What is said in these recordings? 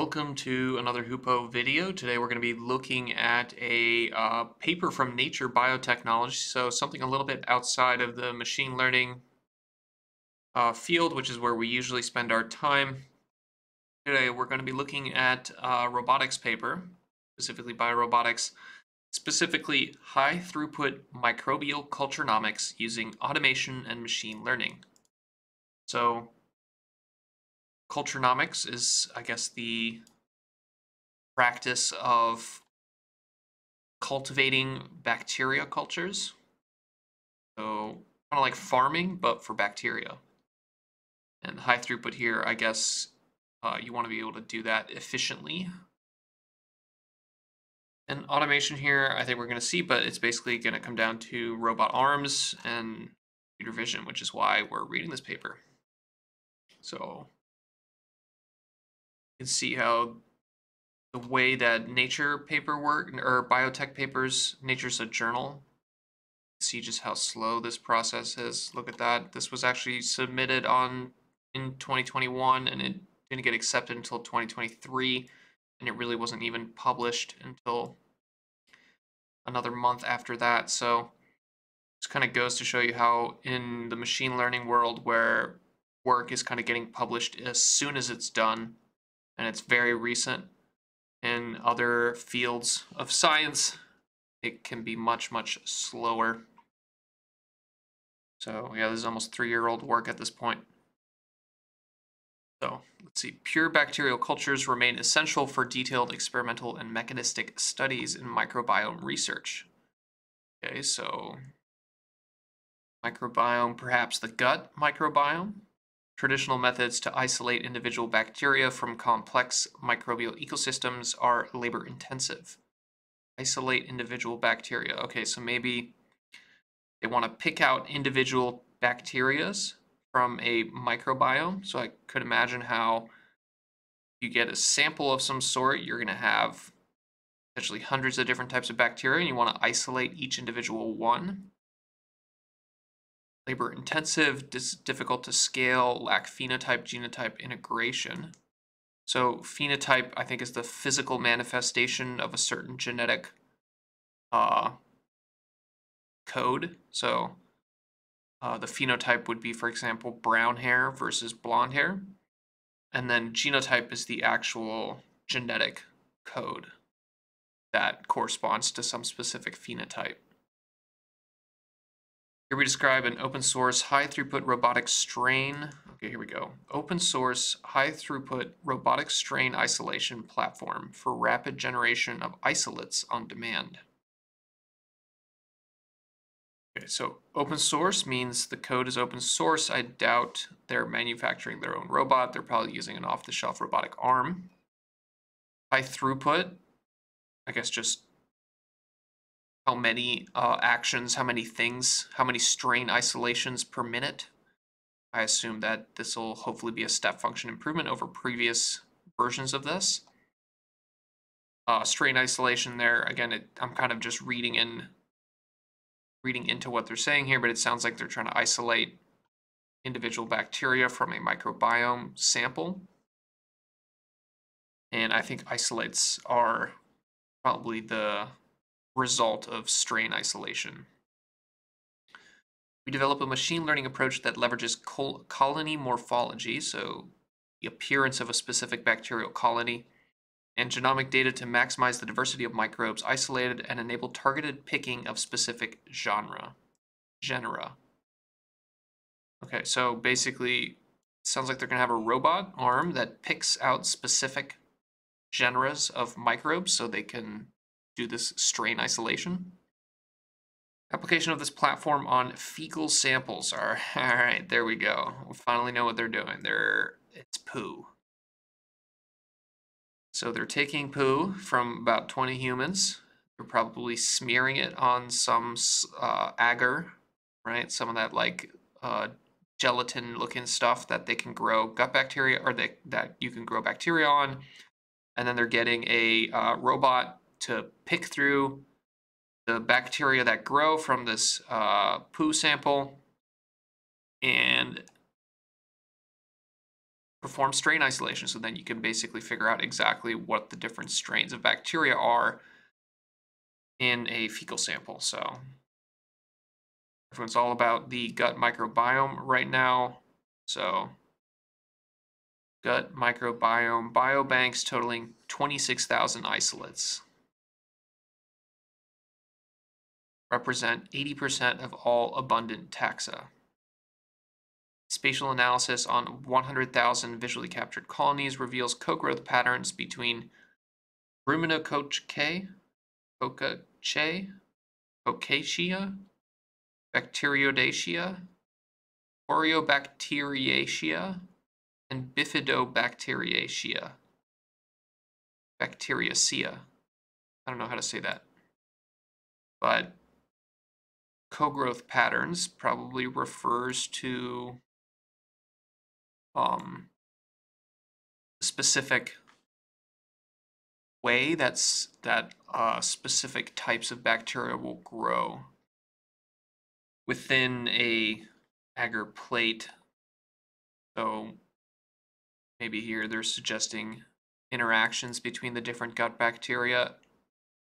Welcome to another hu-po video. Today we're going to be looking at a uh, paper from Nature Biotechnology, so something a little bit outside of the machine learning uh, field, which is where we usually spend our time. Today we're going to be looking at a robotics paper, specifically biorobotics, specifically high throughput microbial culturenomics using automation and machine learning. So culturenomics is, I guess, the practice of cultivating bacteria cultures. So kind of like farming, but for bacteria. And high throughput here, I guess uh, you want to be able to do that efficiently. And automation here, I think we're going to see, but it's basically going to come down to robot arms and computer vision, which is why we're reading this paper. So can see how the way that nature paperwork or biotech papers, nature's a journal. See just how slow this process is. Look at that. This was actually submitted on in 2021 and it didn't get accepted until 2023 and it really wasn't even published until another month after that. So this kind of goes to show you how in the machine learning world where work is kind of getting published as soon as it's done and it's very recent. In other fields of science, it can be much, much slower. So yeah, this is almost three-year-old work at this point. So let's see, pure bacterial cultures remain essential for detailed experimental and mechanistic studies in microbiome research. Okay, so microbiome, perhaps the gut microbiome, Traditional methods to isolate individual bacteria from complex microbial ecosystems are labor intensive. Isolate individual bacteria. Okay, so maybe they want to pick out individual bacterias from a microbiome. So I could imagine how you get a sample of some sort, you're going to have potentially hundreds of different types of bacteria, and you want to isolate each individual one labor intensive, difficult to scale, lack phenotype genotype integration. So phenotype, I think, is the physical manifestation of a certain genetic uh, code. So uh, the phenotype would be, for example, brown hair versus blonde hair. And then genotype is the actual genetic code that corresponds to some specific phenotype. Here we describe an open source high throughput robotic strain. Okay, here we go. Open source high throughput robotic strain isolation platform for rapid generation of isolates on demand. Okay, so open source means the code is open source. I doubt they're manufacturing their own robot. They're probably using an off the shelf robotic arm. High throughput, I guess just how many uh, actions, how many things, how many strain isolations per minute. I assume that this will hopefully be a step function improvement over previous versions of this. Uh, strain isolation there, again, it, I'm kind of just reading in, reading into what they're saying here, but it sounds like they're trying to isolate individual bacteria from a microbiome sample. And I think isolates are probably the result of strain isolation. We develop a machine learning approach that leverages colony morphology, so the appearance of a specific bacterial colony, and genomic data to maximize the diversity of microbes isolated and enable targeted picking of specific genre, genera. Okay, so basically, sounds like they're going to have a robot arm that picks out specific genres of microbes so they can do this strain isolation. Application of this platform on fecal samples are, all right, there we go. We finally know what they're doing. They're, it's poo. So they're taking poo from about 20 humans. They're probably smearing it on some uh, agar, right? Some of that like uh, gelatin looking stuff that they can grow gut bacteria or they, that you can grow bacteria on. And then they're getting a uh, robot to pick through the bacteria that grow from this uh, poo sample and perform strain isolation. So then you can basically figure out exactly what the different strains of bacteria are in a fecal sample. So everyone's all about the gut microbiome right now. So gut microbiome biobanks totaling 26,000 isolates. Represent 80% of all abundant taxa. Spatial analysis on 100,000 visually captured colonies reveals co-growth patterns between Ruminococcea, Cocaceae, Cocacea, Bacteroideaceae, Oreobacteriaceae, and Bifidobacteriaceae. Bacteriacea. I don't know how to say that. But co-growth patterns probably refers to um, specific way that's that uh, specific types of bacteria will grow within a agar plate. So maybe here they're suggesting interactions between the different gut bacteria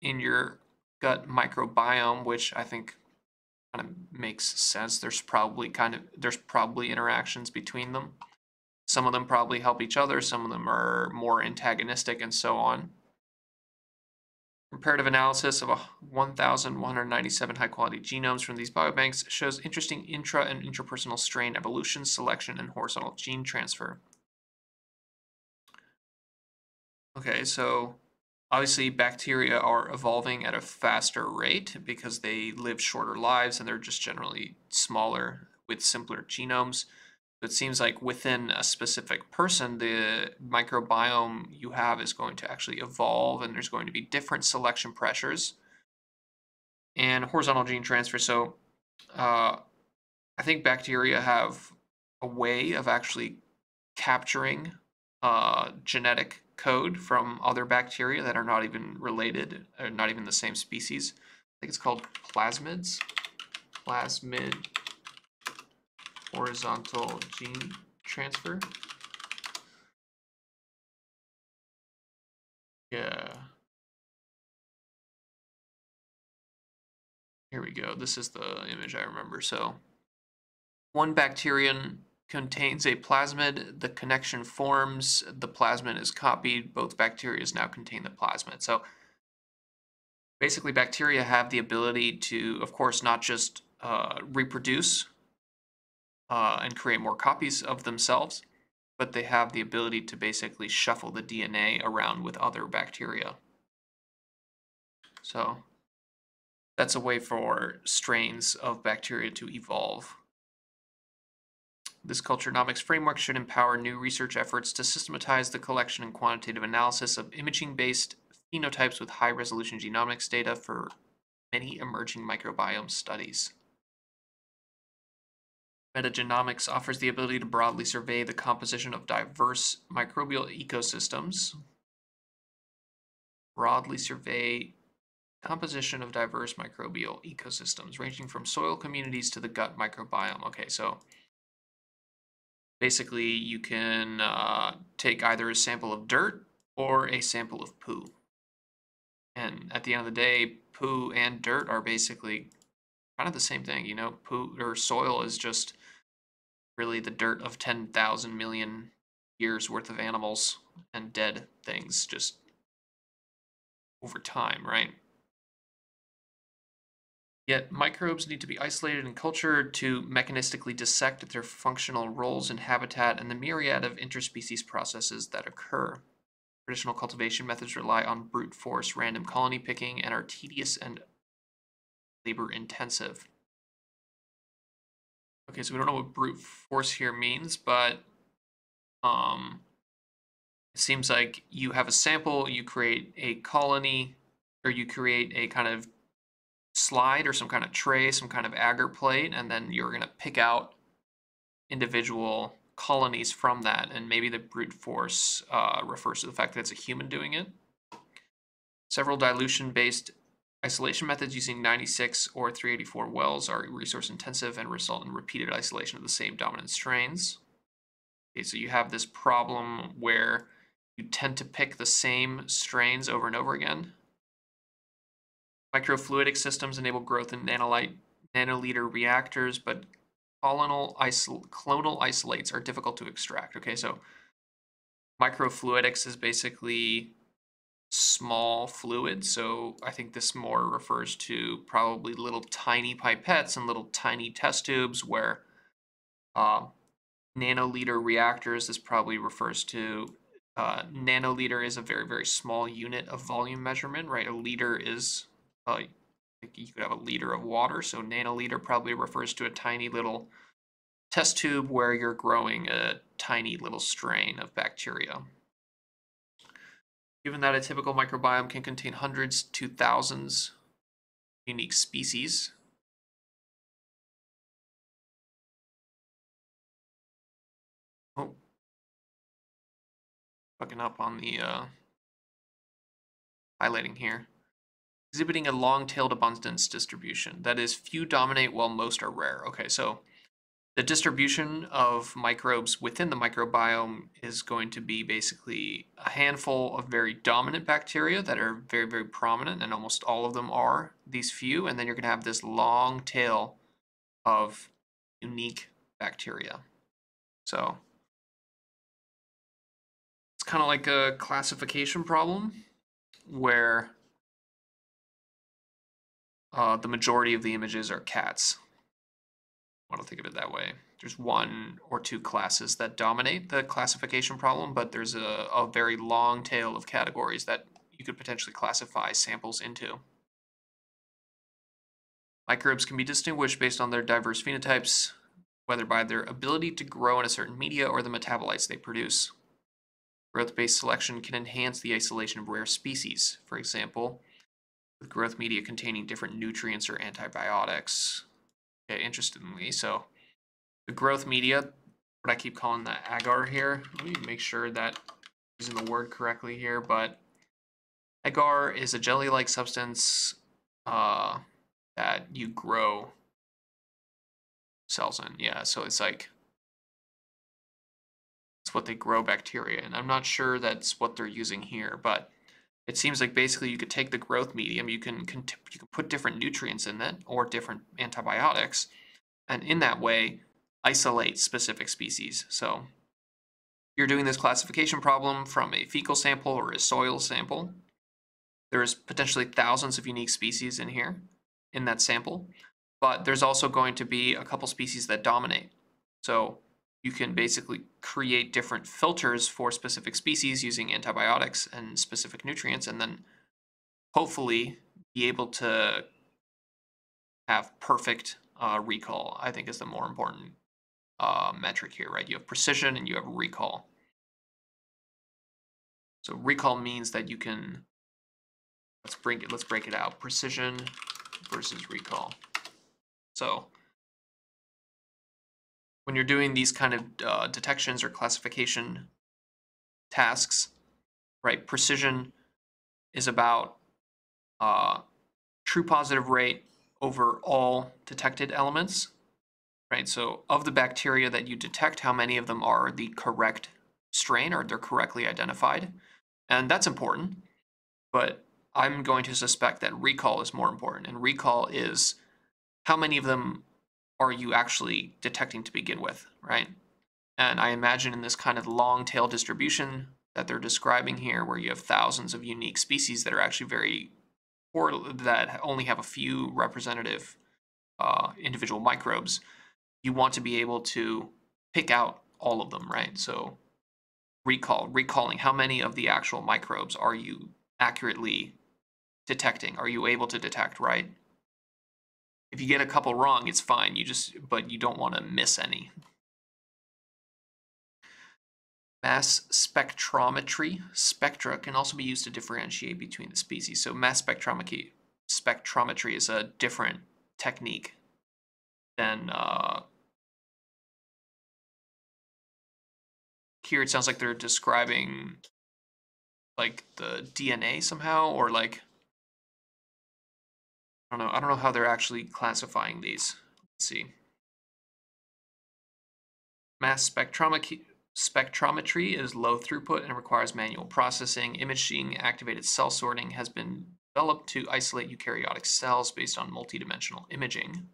in your gut microbiome, which I think kind of makes sense. There's probably kind of there's probably interactions between them. Some of them probably help each other, some of them are more antagonistic, and so on. Comparative analysis of 1,197 high quality genomes from these biobanks shows interesting intra and interpersonal strain evolution, selection, and horizontal gene transfer. Okay, so obviously bacteria are evolving at a faster rate because they live shorter lives and they're just generally smaller with simpler genomes it seems like within a specific person, the microbiome you have is going to actually evolve and there's going to be different selection pressures and horizontal gene transfer. So uh, I think bacteria have a way of actually capturing uh, genetic code from other bacteria that are not even related, or not even the same species. I think it's called plasmids. Plasmid horizontal gene transfer. Yeah. Here we go. This is the image I remember. So one bacterium contains a plasmid. The connection forms. The plasmid is copied. Both bacteria now contain the plasmid. So basically bacteria have the ability to, of course, not just uh, reproduce uh, and create more copies of themselves, but they have the ability to basically shuffle the DNA around with other bacteria. So that's a way for strains of bacteria to evolve. This culturenomics framework should empower new research efforts to systematize the collection and quantitative analysis of imaging-based phenotypes with high-resolution genomics data for many emerging microbiome studies. Metagenomics offers the ability to broadly survey the composition of diverse microbial ecosystems. Broadly survey composition of diverse microbial ecosystems, ranging from soil communities to the gut microbiome. Okay, so basically you can uh, take either a sample of dirt or a sample of poo. And at the end of the day, poo and dirt are basically kind of the same thing. You know, poo or soil is just really the dirt of 10,000 million years worth of animals and dead things just over time, right? Yet microbes need to be isolated and cultured to mechanistically dissect their functional roles in habitat and the myriad of interspecies processes that occur. Traditional cultivation methods rely on brute force random colony picking and are tedious and labor intensive. Okay, so we don't know what brute force here means, but um, it seems like you have a sample, you create a colony, or you create a kind of slide or some kind of tray, some kind of agar plate, and then you're going to pick out individual colonies from that. And maybe the brute force uh, refers to the fact that it's a human doing it. Several dilution-based Isolation methods using 96 or 384 wells are resource intensive and result in repeated isolation of the same dominant strains. Okay, so you have this problem where you tend to pick the same strains over and over again. Microfluidic systems enable growth in nanolite, nanoliter reactors, but colonal isol clonal isolates are difficult to extract. Okay, so microfluidics is basically small fluid. So I think this more refers to probably little tiny pipettes and little tiny test tubes where uh, nanoliter reactors, this probably refers to uh, nanoliter is a very, very small unit of volume measurement, right? A liter is, uh, you could have a liter of water. So nanoliter probably refers to a tiny little test tube where you're growing a tiny little strain of bacteria. Given that a typical microbiome can contain hundreds to thousands unique species, oh, fucking up on the uh, highlighting here. Exhibiting a long-tailed abundance distribution. That is, few dominate while most are rare. Okay, so the distribution of microbes within the microbiome is going to be basically a handful of very dominant bacteria that are very, very prominent, and almost all of them are these few. And then you're going to have this long tail of unique bacteria. So it's kind of like a classification problem where uh, the majority of the images are cats. I don't think of it that way. There's one or two classes that dominate the classification problem, but there's a, a very long tail of categories that you could potentially classify samples into. Microbes can be distinguished based on their diverse phenotypes, whether by their ability to grow in a certain media or the metabolites they produce. Growth-based selection can enhance the isolation of rare species, for example, with growth media containing different nutrients or antibiotics. Okay, interestingly, so the growth media, what I keep calling the agar here, let me make sure that I'm using the word correctly here, but agar is a jelly-like substance uh, that you grow cells in. Yeah, so it's like it's what they grow bacteria and I'm not sure that's what they're using here, but it seems like basically you could take the growth medium, you can, you can put different nutrients in it or different antibiotics, and in that way isolate specific species. So you're doing this classification problem from a fecal sample or a soil sample. There's potentially thousands of unique species in here in that sample, but there's also going to be a couple species that dominate. So you can basically create different filters for specific species using antibiotics and specific nutrients, and then hopefully be able to have perfect uh, recall, I think is the more important uh, metric here, right? You have precision and you have recall. So recall means that you can, let's bring it, let's break it out. Precision versus recall. So when you're doing these kind of uh, detections or classification tasks, right, precision is about uh, true positive rate over all detected elements, right? So of the bacteria that you detect, how many of them are the correct strain or they're correctly identified? And that's important, but I'm going to suspect that recall is more important. And recall is how many of them are you actually detecting to begin with, right? And I imagine in this kind of long tail distribution that they're describing here, where you have thousands of unique species that are actually very, or that only have a few representative uh, individual microbes, you want to be able to pick out all of them, right? So recall, recalling how many of the actual microbes are you accurately detecting? Are you able to detect, right? If you get a couple wrong, it's fine. You just, but you don't want to miss any. Mass spectrometry. Spectra can also be used to differentiate between the species. So mass spectrometry, spectrometry is a different technique than uh, here it sounds like they're describing like the DNA somehow or like I don't know. I don't know how they're actually classifying these. Let's see. Mass spectrometry, spectrometry is low throughput and requires manual processing. Imaging activated cell sorting has been developed to isolate eukaryotic cells based on multidimensional imaging.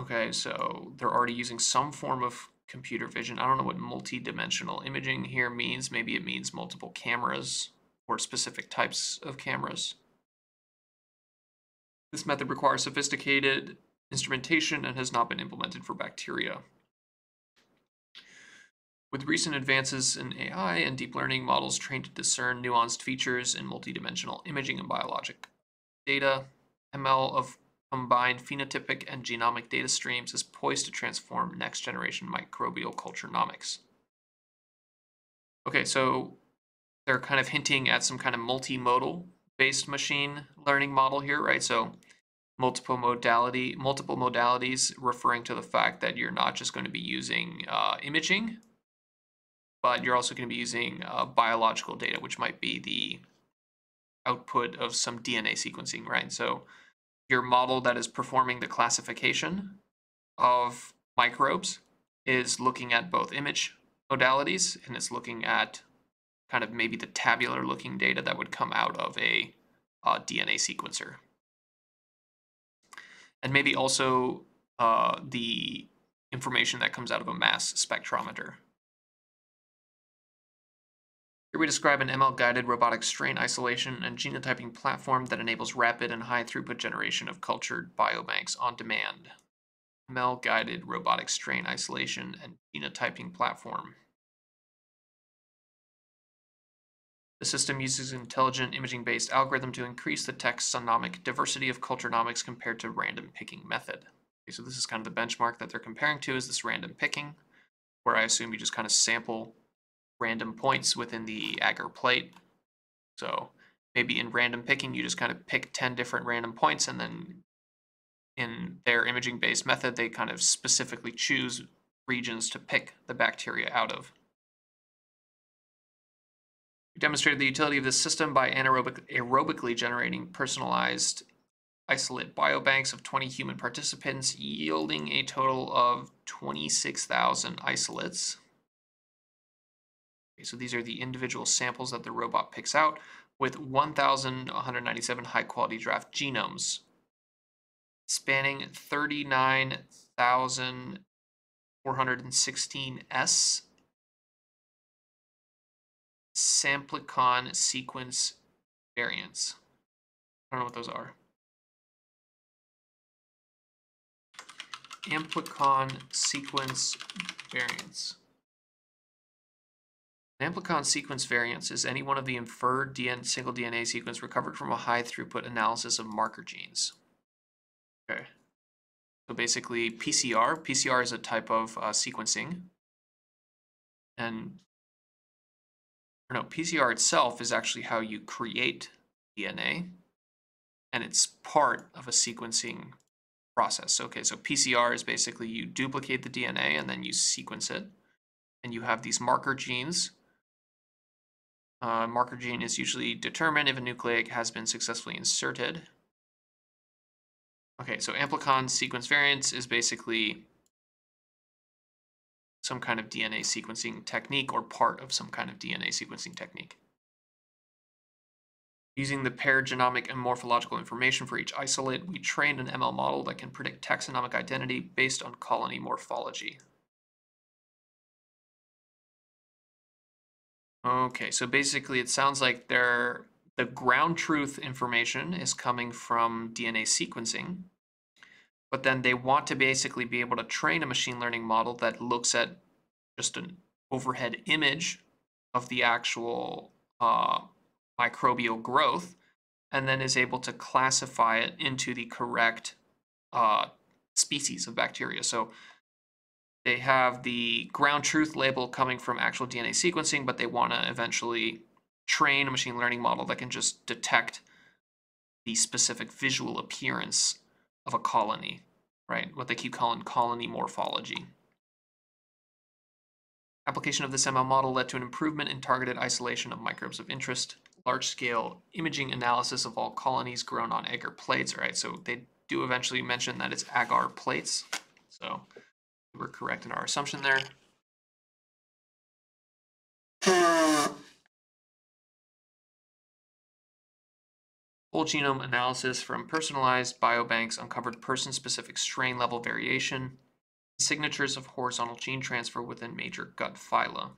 Okay, so they're already using some form of computer vision. I don't know what multi-dimensional imaging here means. Maybe it means multiple cameras or specific types of cameras. This method requires sophisticated instrumentation and has not been implemented for bacteria. With recent advances in AI and deep learning models trained to discern nuanced features in multidimensional imaging and biologic data, ML of combined phenotypic and genomic data streams is poised to transform next generation microbial culture culturenomics. Okay, so they're kind of hinting at some kind of multimodal based machine learning model here, right? So multiple modality, multiple modalities referring to the fact that you're not just going to be using uh, imaging, but you're also going to be using uh, biological data, which might be the output of some DNA sequencing, right? So your model that is performing the classification of microbes is looking at both image modalities and it's looking at kind of maybe the tabular looking data that would come out of a uh, DNA sequencer. And maybe also uh, the information that comes out of a mass spectrometer. Here we describe an ML-guided robotic strain isolation and genotyping platform that enables rapid and high throughput generation of cultured biobanks on demand. ML-guided robotic strain isolation and genotyping platform. The system uses an intelligent imaging-based algorithm to increase the taxonomic diversity of culturenomics compared to random picking method. Okay, so this is kind of the benchmark that they're comparing to is this random picking, where I assume you just kind of sample random points within the agar plate. So maybe in random picking, you just kind of pick 10 different random points and then in their imaging based method, they kind of specifically choose regions to pick the bacteria out of. We demonstrated the utility of this system by anaerobic, aerobically generating personalized isolate biobanks of 20 human participants, yielding a total of 26,000 isolates. Okay, so these are the individual samples that the robot picks out with 1,197 high quality draft genomes spanning 39,416 S samplicon sequence variants. I don't know what those are. Amplicon sequence variants. An amplicon sequence variance is any one of the inferred DNA, single DNA sequence recovered from a high throughput analysis of marker genes. Okay. So basically PCR, PCR is a type of uh, sequencing. And no, PCR itself is actually how you create DNA. And it's part of a sequencing process. Okay, so PCR is basically you duplicate the DNA and then you sequence it. And you have these marker genes uh, marker gene is usually determined if a nucleic has been successfully inserted. Okay, so amplicon sequence variants is basically some kind of DNA sequencing technique or part of some kind of DNA sequencing technique. Using the paired genomic and morphological information for each isolate, we trained an ML model that can predict taxonomic identity based on colony morphology. Okay, so basically it sounds like the ground truth information is coming from DNA sequencing, but then they want to basically be able to train a machine learning model that looks at just an overhead image of the actual uh, microbial growth and then is able to classify it into the correct uh, species of bacteria. So they have the ground truth label coming from actual DNA sequencing, but they want to eventually train a machine learning model that can just detect the specific visual appearance of a colony, right? What they keep calling colony morphology. Application of this ML model led to an improvement in targeted isolation of microbes of interest, large-scale imaging analysis of all colonies grown on agar plates, right? So they do eventually mention that it's agar plates. So we're correct in our assumption there. Uh, Whole genome analysis from personalized biobanks uncovered person-specific strain level variation, signatures of horizontal gene transfer within major gut phyla.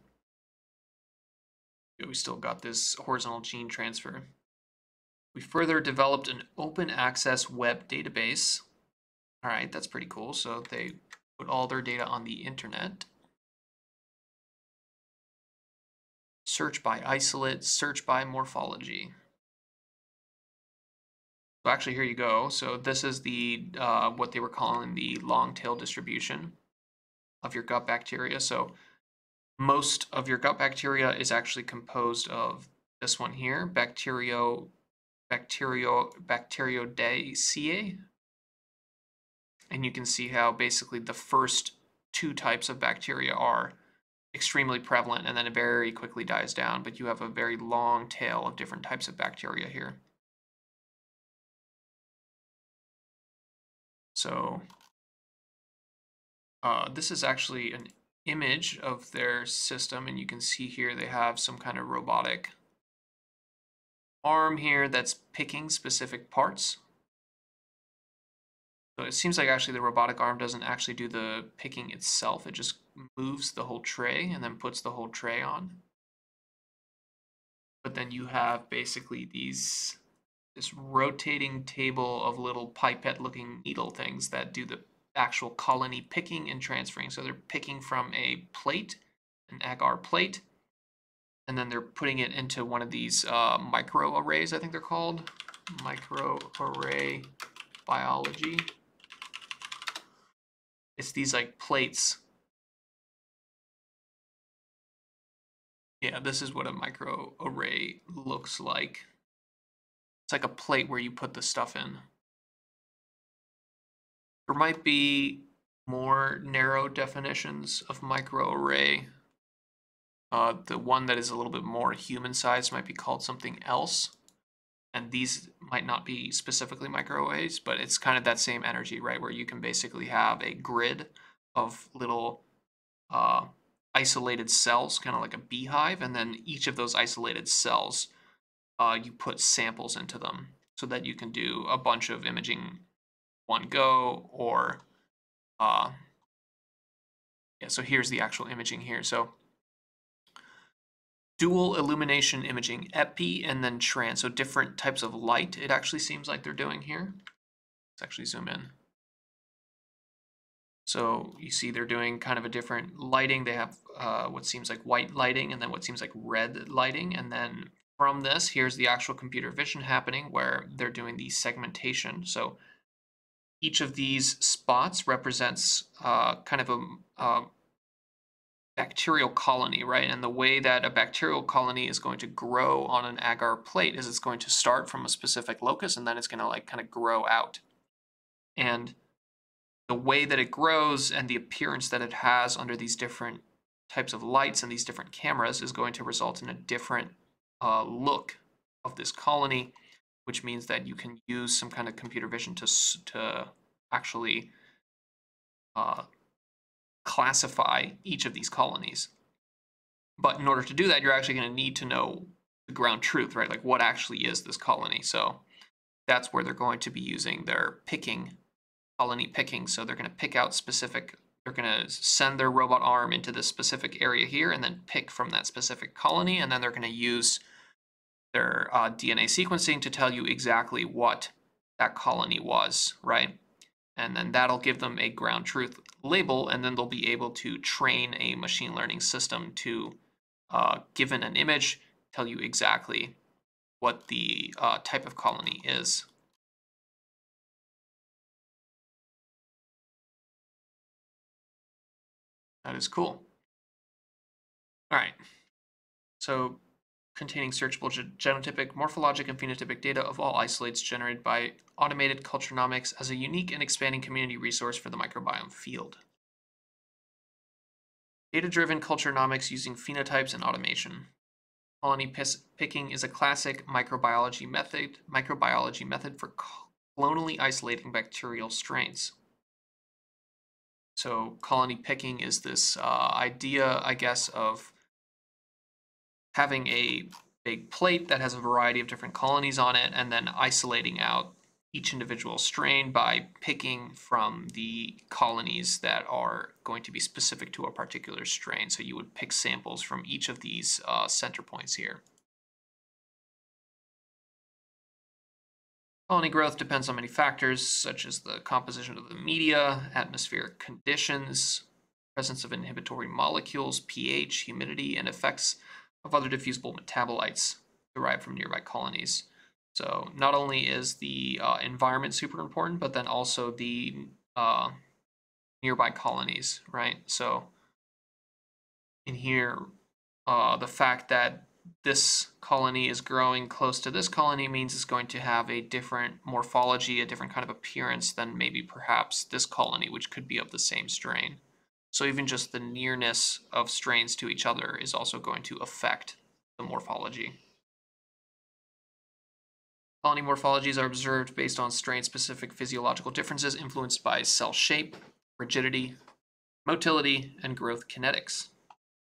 We still got this horizontal gene transfer. We further developed an open access web database. All right, that's pretty cool. So they put all their data on the internet. Search by isolate, search by morphology. So actually, here you go. So this is the uh, what they were calling the long tail distribution of your gut bacteria. So most of your gut bacteria is actually composed of this one here, bacterio, bacterio, bacteroideaceae. And you can see how basically the first two types of bacteria are extremely prevalent and then it very quickly dies down, but you have a very long tail of different types of bacteria here. So uh, this is actually an image of their system and you can see here they have some kind of robotic arm here that's picking specific parts. So it seems like actually the robotic arm doesn't actually do the picking itself. It just moves the whole tray and then puts the whole tray on. But then you have basically these this rotating table of little pipette looking needle things that do the actual colony picking and transferring. So they're picking from a plate, an agar plate, and then they're putting it into one of these uh, micro arrays, I think they're called. Micro array biology. It's these like plates. Yeah, this is what a micro array looks like. It's like a plate where you put the stuff in. There might be more narrow definitions of microarray. Uh, the one that is a little bit more human sized might be called something else. And these might not be specifically microarrays, but it's kind of that same energy, right? Where you can basically have a grid of little uh, isolated cells, kind of like a beehive, and then each of those isolated cells uh, you put samples into them so that you can do a bunch of imaging one go or uh, yeah, so here's the actual imaging here. So dual illumination imaging, epi and then trans, so different types of light it actually seems like they're doing here. Let's actually zoom in. So you see they're doing kind of a different lighting. They have uh, what seems like white lighting and then what seems like red lighting. And then from this, here's the actual computer vision happening where they're doing the segmentation. So each of these spots represents uh, kind of a, a, bacterial colony, right? And the way that a bacterial colony is going to grow on an agar plate is it's going to start from a specific locus and then it's going to like kind of grow out. And the way that it grows and the appearance that it has under these different types of lights and these different cameras is going to result in a different uh, look of this colony, which means that you can use some kind of computer vision to, to actually uh, classify each of these colonies. But in order to do that, you're actually going to need to know the ground truth, right? Like what actually is this colony? So that's where they're going to be using their picking, colony picking. So they're going to pick out specific, they're going to send their robot arm into this specific area here and then pick from that specific colony. And then they're going to use their uh, DNA sequencing to tell you exactly what that colony was, right? And then that'll give them a ground truth label, and then they'll be able to train a machine learning system to, uh, given an image, tell you exactly what the uh, type of colony is. That is cool. All right. So containing searchable genotypic, morphologic, and phenotypic data of all isolates generated by automated culturenomics as a unique and expanding community resource for the microbiome field. Data-driven culturenomics using phenotypes and automation. Colony picking is a classic microbiology method, microbiology method for clonally isolating bacterial strains. So colony picking is this uh, idea, I guess, of having a big plate that has a variety of different colonies on it, and then isolating out each individual strain by picking from the colonies that are going to be specific to a particular strain. So you would pick samples from each of these uh, center points here. Colony growth depends on many factors, such as the composition of the media, atmospheric conditions, presence of inhibitory molecules, pH, humidity, and effects of other diffusible metabolites derived from nearby colonies. So not only is the uh, environment super important, but then also the uh, nearby colonies, right? So in here, uh, the fact that this colony is growing close to this colony means it's going to have a different morphology, a different kind of appearance than maybe perhaps this colony, which could be of the same strain. So even just the nearness of strains to each other is also going to affect the morphology. Colony morphologies are observed based on strain-specific physiological differences influenced by cell shape, rigidity, motility, and growth kinetics,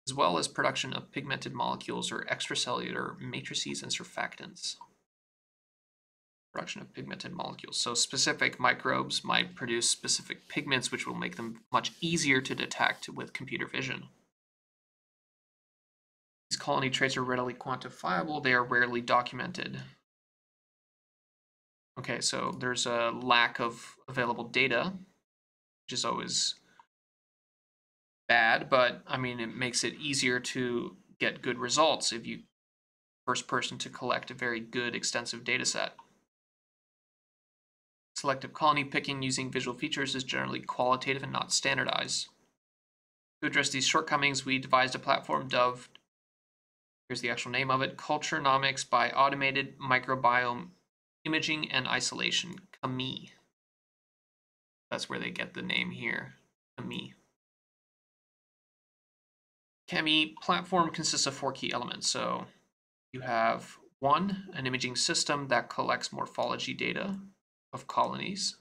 as well as production of pigmented molecules or extracellular matrices and surfactants. Production of pigmented molecules. So specific microbes might produce specific pigments, which will make them much easier to detect with computer vision. These colony traits are readily quantifiable. They are rarely documented. Okay, so there's a lack of available data, which is always bad, but I mean, it makes it easier to get good results if you first person to collect a very good extensive data set. Selective colony picking using visual features is generally qualitative and not standardized. To address these shortcomings, we devised a platform dubbed, here's the actual name of it, Culturenomics by Automated Microbiome imaging and isolation, CAMI. That's where they get the name here, CAMI. CAMI platform consists of four key elements. So you have one, an imaging system that collects morphology data of colonies,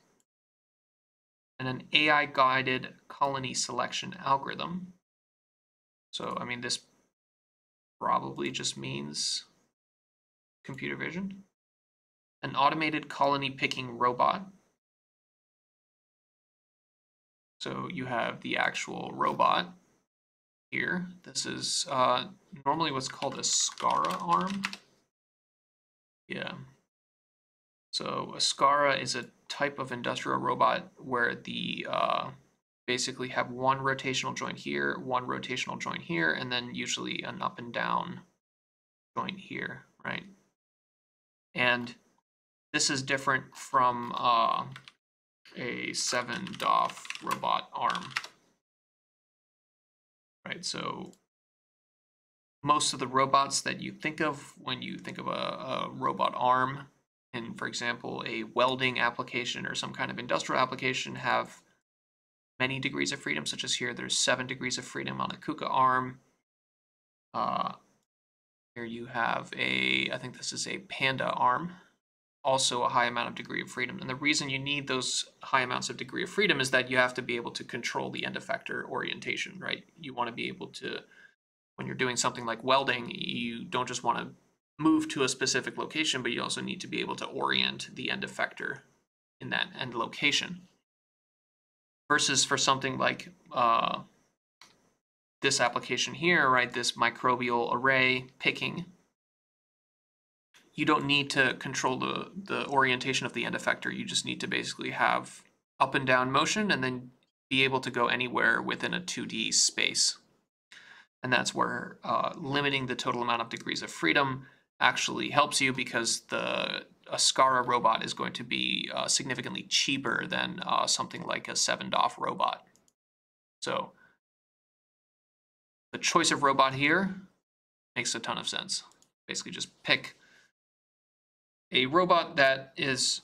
and an AI guided colony selection algorithm. So, I mean, this probably just means computer vision an automated colony picking robot. So you have the actual robot here. This is uh, normally what's called a SCARA arm. Yeah. So a SCARA is a type of industrial robot where the uh, basically have one rotational joint here, one rotational joint here, and then usually an up and down joint here, right? And this is different from uh, a 7 DOF robot arm. Right, so most of the robots that you think of when you think of a, a robot arm in, for example, a welding application or some kind of industrial application have many degrees of freedom, such as here, there's seven degrees of freedom on a KUKA arm. Uh, here you have a, I think this is a Panda arm also a high amount of degree of freedom. And the reason you need those high amounts of degree of freedom is that you have to be able to control the end effector orientation, right? You want to be able to, when you're doing something like welding, you don't just want to move to a specific location, but you also need to be able to orient the end effector in that end location. Versus for something like uh, this application here, right, this microbial array picking, you don't need to control the, the orientation of the end effector. You just need to basically have up and down motion and then be able to go anywhere within a 2D space. And that's where uh, limiting the total amount of degrees of freedom actually helps you because the a SCARA robot is going to be uh, significantly cheaper than uh, something like a 7DOF robot. So the choice of robot here makes a ton of sense. Basically just pick a robot that is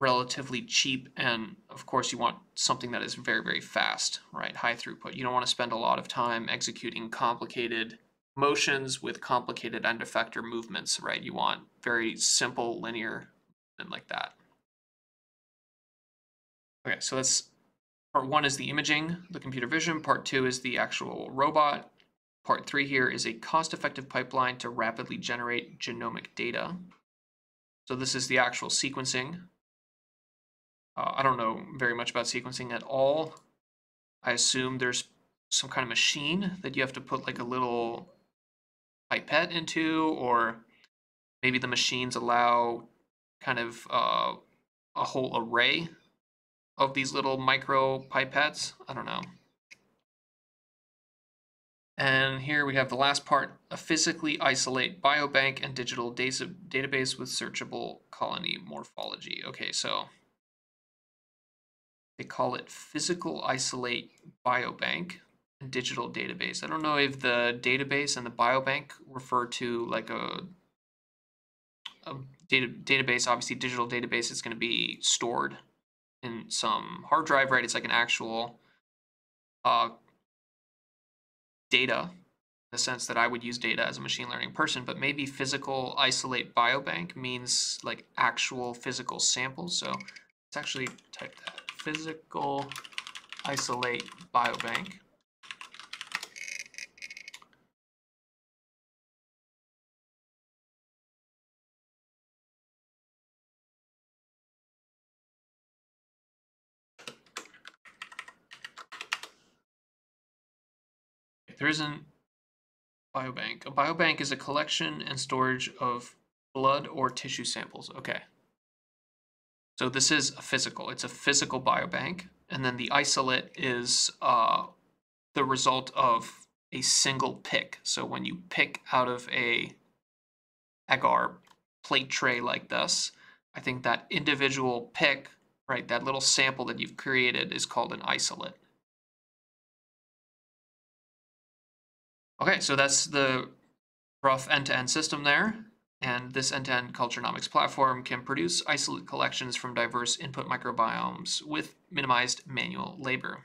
relatively cheap and of course you want something that is very very fast right high throughput you don't want to spend a lot of time executing complicated motions with complicated end effector movements right you want very simple linear and like that okay so that's part one is the imaging the computer vision part two is the actual robot part three here is a cost-effective pipeline to rapidly generate genomic data. So this is the actual sequencing. Uh, I don't know very much about sequencing at all. I assume there's some kind of machine that you have to put like a little pipette into, or maybe the machines allow kind of uh, a whole array of these little micro pipettes. I don't know. And here we have the last part, a physically isolate biobank and digital database with searchable colony morphology. Okay, so they call it physical isolate biobank digital database. I don't know if the database and the biobank refer to like a, a data, database, obviously digital database is going to be stored in some hard drive, right? It's like an actual uh, data in the sense that I would use data as a machine learning person, but maybe physical isolate biobank means like actual physical samples. So let's actually type that physical isolate biobank. There isn't biobank. A biobank is a collection and storage of blood or tissue samples. Okay. So this is a physical. It's a physical biobank. And then the isolate is uh, the result of a single pick. So when you pick out of a agar plate tray like this, I think that individual pick, right, that little sample that you've created is called an isolate. Okay, so that's the rough end-to-end system there. And this end-to-end culturenomics platform can produce isolate collections from diverse input microbiomes with minimized manual labor.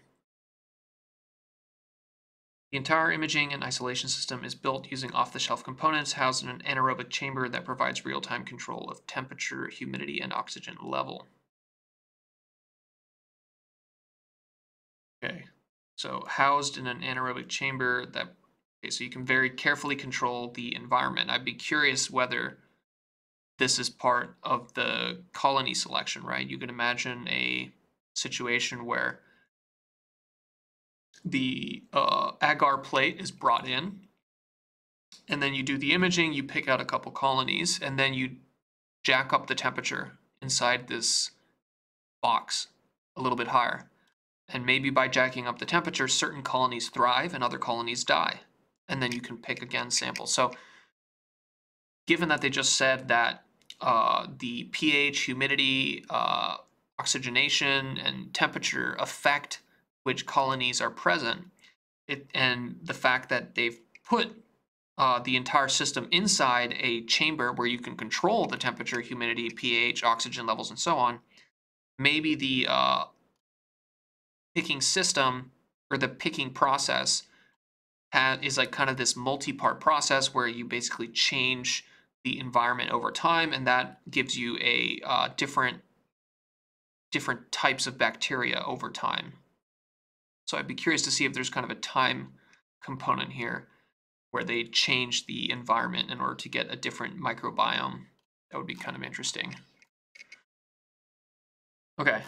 The entire imaging and isolation system is built using off-the-shelf components housed in an anaerobic chamber that provides real-time control of temperature, humidity, and oxygen level. Okay, so housed in an anaerobic chamber that so you can very carefully control the environment. I'd be curious whether this is part of the colony selection, right? You can imagine a situation where the uh, agar plate is brought in, and then you do the imaging, you pick out a couple colonies, and then you jack up the temperature inside this box a little bit higher. And maybe by jacking up the temperature, certain colonies thrive and other colonies die and then you can pick again samples. So given that they just said that uh, the pH, humidity, uh, oxygenation, and temperature affect which colonies are present, it, and the fact that they've put uh, the entire system inside a chamber where you can control the temperature, humidity, pH, oxygen levels, and so on, maybe the uh, picking system or the picking process is like kind of this multi-part process where you basically change the environment over time, and that gives you a uh, different different types of bacteria over time. So I'd be curious to see if there's kind of a time component here where they change the environment in order to get a different microbiome. That would be kind of interesting. Okay,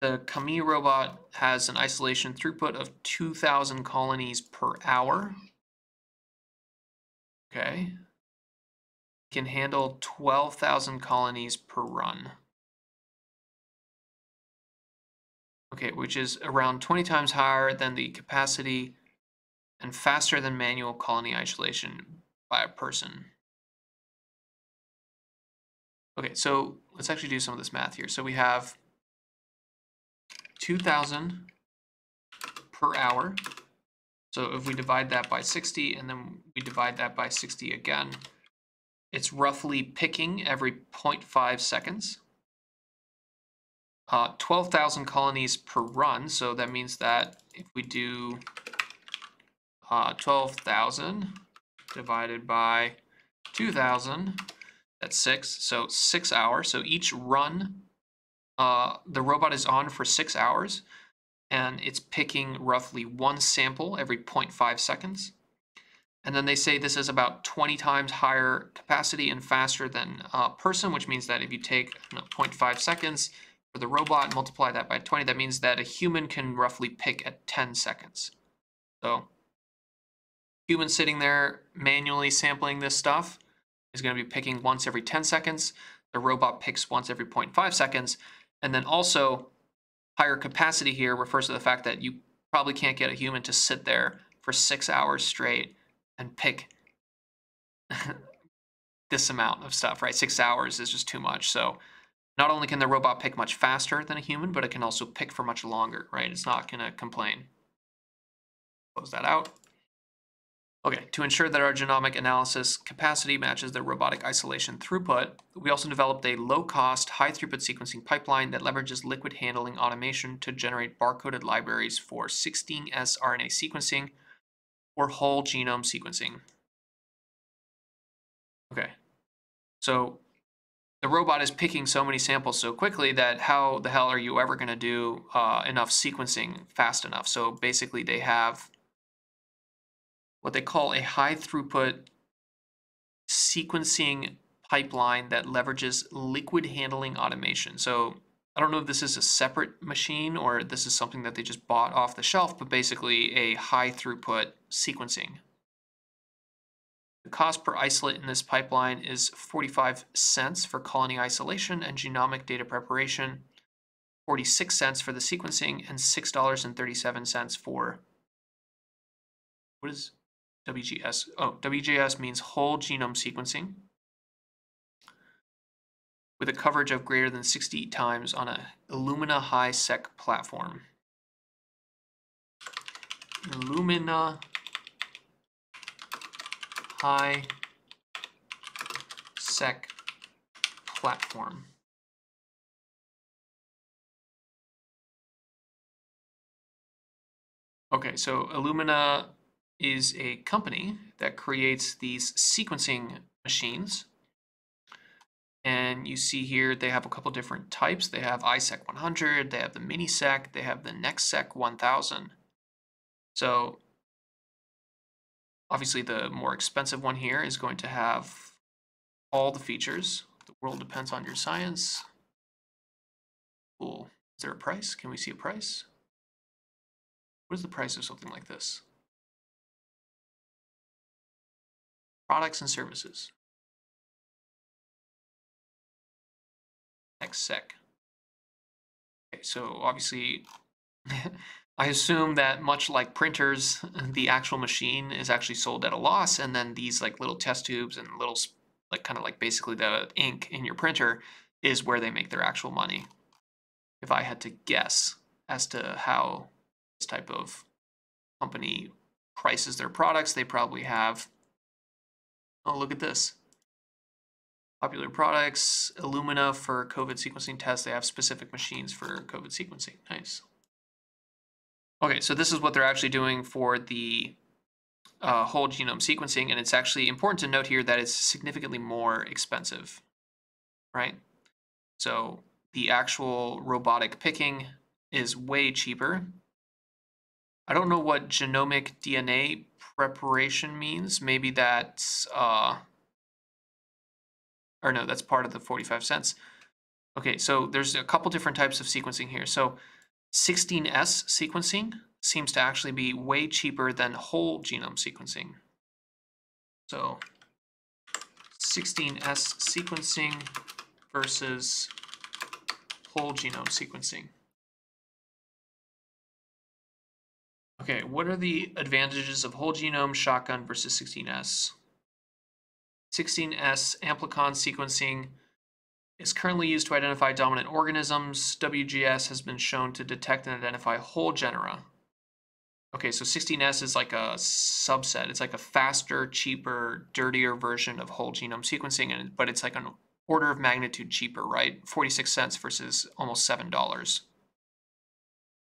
the Camille robot has an isolation throughput of 2,000 colonies per hour. Okay. Can handle 12,000 colonies per run. Okay, which is around 20 times higher than the capacity and faster than manual colony isolation by a person. Okay, so let's actually do some of this math here. So we have 2,000 per hour. So if we divide that by 60 and then we divide that by 60 again, it's roughly picking every 0.5 seconds. Uh, 12,000 colonies per run, so that means that if we do uh, 12,000 divided by 2,000, that's 6, so 6 hours. So each run uh, the robot is on for six hours and it's picking roughly one sample every 0.5 seconds. And then they say this is about 20 times higher capacity and faster than a person, which means that if you take you know, 0.5 seconds for the robot and multiply that by 20, that means that a human can roughly pick at 10 seconds. So human sitting there manually sampling this stuff is going to be picking once every 10 seconds. The robot picks once every 0.5 seconds. And then also higher capacity here refers to the fact that you probably can't get a human to sit there for six hours straight and pick this amount of stuff, right? Six hours is just too much. So not only can the robot pick much faster than a human, but it can also pick for much longer, right? It's not going to complain. Close that out. Okay, to ensure that our genomic analysis capacity matches the robotic isolation throughput, we also developed a low-cost, high-throughput sequencing pipeline that leverages liquid handling automation to generate barcoded libraries for 16S RNA sequencing or whole genome sequencing. Okay, so the robot is picking so many samples so quickly that how the hell are you ever going to do uh, enough sequencing fast enough? So basically they have what they call a high throughput sequencing pipeline that leverages liquid handling automation. So I don't know if this is a separate machine or this is something that they just bought off the shelf, but basically a high throughput sequencing. The cost per isolate in this pipeline is 45 cents for colony isolation and genomic data preparation, 46 cents for the sequencing, and $6.37 for what is WGS. Oh, WGS means whole genome sequencing with a coverage of greater than 60 times on a Illumina high-sec platform. Illumina high-sec platform. Okay, so Illumina is a company that creates these sequencing machines. And you see here they have a couple different types. They have iSec 100, they have the MiniSec, they have the NextSec 1000. So obviously the more expensive one here is going to have all the features. The world depends on your science. Cool. Is there a price? Can we see a price? What is the price of something like this? Products and services. NextSec. Okay, so obviously, I assume that much like printers, the actual machine is actually sold at a loss, and then these like little test tubes and little like kind of like basically the ink in your printer is where they make their actual money. If I had to guess as to how this type of company prices their products, they probably have Oh, look at this. Popular products, Illumina for COVID sequencing tests. They have specific machines for COVID sequencing. Nice. Okay, so this is what they're actually doing for the uh, whole genome sequencing, and it's actually important to note here that it's significantly more expensive, right? So the actual robotic picking is way cheaper. I don't know what genomic DNA preparation means. Maybe that's, uh, or no, that's part of the 45 cents. Okay, so there's a couple different types of sequencing here. So 16S sequencing seems to actually be way cheaper than whole genome sequencing. So 16S sequencing versus whole genome sequencing. Okay, what are the advantages of whole genome shotgun versus 16S? 16S amplicon sequencing is currently used to identify dominant organisms. WGS has been shown to detect and identify whole genera. Okay, so 16S is like a subset. It's like a faster, cheaper, dirtier version of whole genome sequencing, and but it's like an order of magnitude cheaper, right? 46 cents versus almost $7.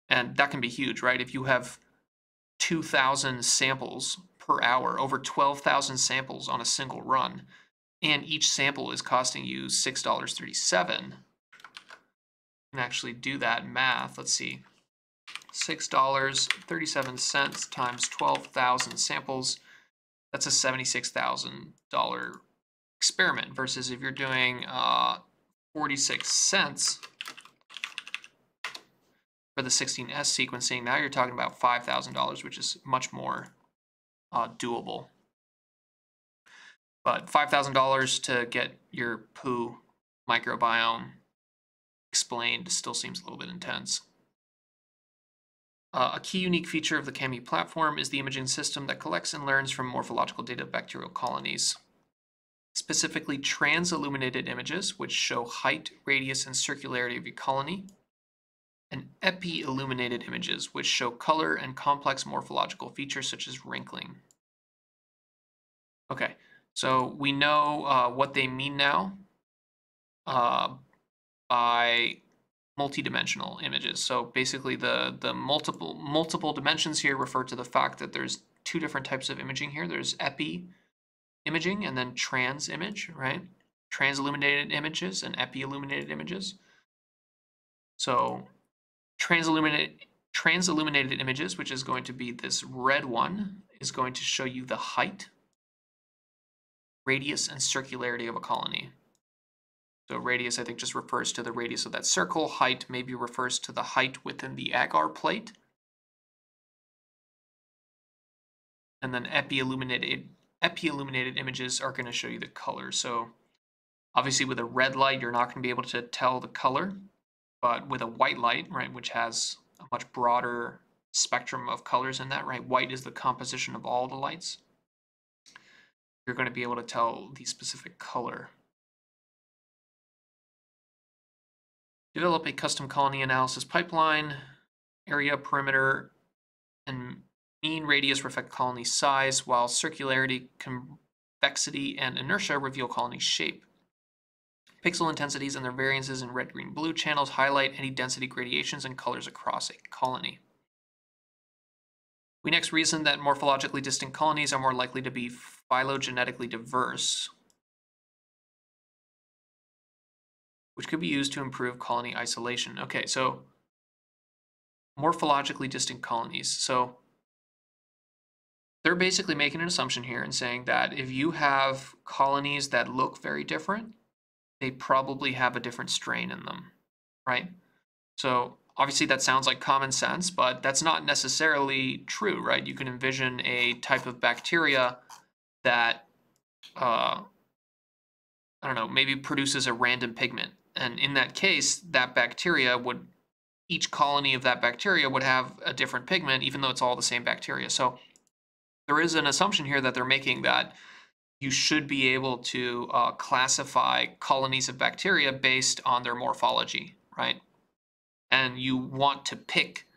And that can be huge, right? If you have 2,000 samples per hour, over 12,000 samples on a single run, and each sample is costing you $6.37. You can actually do that math. Let's see. $6.37 times 12,000 samples. that's a $76,000 experiment versus if you're doing uh, 46 cents for the 16S sequencing, now you're talking about $5,000, which is much more uh, doable. But $5,000 to get your poo microbiome explained still seems a little bit intense. Uh, a key unique feature of the CAMI platform is the imaging system that collects and learns from morphological data of bacterial colonies. Specifically, trans-illuminated images, which show height, radius, and circularity of a colony, and epi-illuminated images, which show color and complex morphological features such as wrinkling. Okay, so we know uh, what they mean now uh, by multidimensional images. So basically the, the multiple, multiple dimensions here refer to the fact that there's two different types of imaging here. There's epi imaging and then trans image, right? Trans illuminated images and epi illuminated images. So trans illuminated, trans illuminated images, which is going to be this red one, is going to show you the height, radius, and circularity of a colony. So radius, I think, just refers to the radius of that circle. Height maybe refers to the height within the agar plate. And then epi-illuminated epi-illuminated images are going to show you the color. So obviously with a red light, you're not going to be able to tell the color. But with a white light, right, which has a much broader spectrum of colors in that, right? White is the composition of all the lights. You're going to be able to tell the specific color. Develop a custom colony analysis pipeline, area, perimeter, and mean radius reflect colony size, while circularity, convexity, and inertia reveal colony shape. Pixel intensities and their variances in red, green, blue channels highlight any density gradations and colors across a colony. We next reason that morphologically distinct colonies are more likely to be phylogenetically diverse, which could be used to improve colony isolation. Okay, so morphologically distinct colonies. So they're basically making an assumption here and saying that if you have colonies that look very different, they probably have a different strain in them, right? So obviously that sounds like common sense, but that's not necessarily true, right? You can envision a type of bacteria that, uh, I don't know, maybe produces a random pigment and in that case, that bacteria would, each colony of that bacteria would have a different pigment, even though it's all the same bacteria. So there is an assumption here that they're making that you should be able to uh, classify colonies of bacteria based on their morphology, right? And you want to pick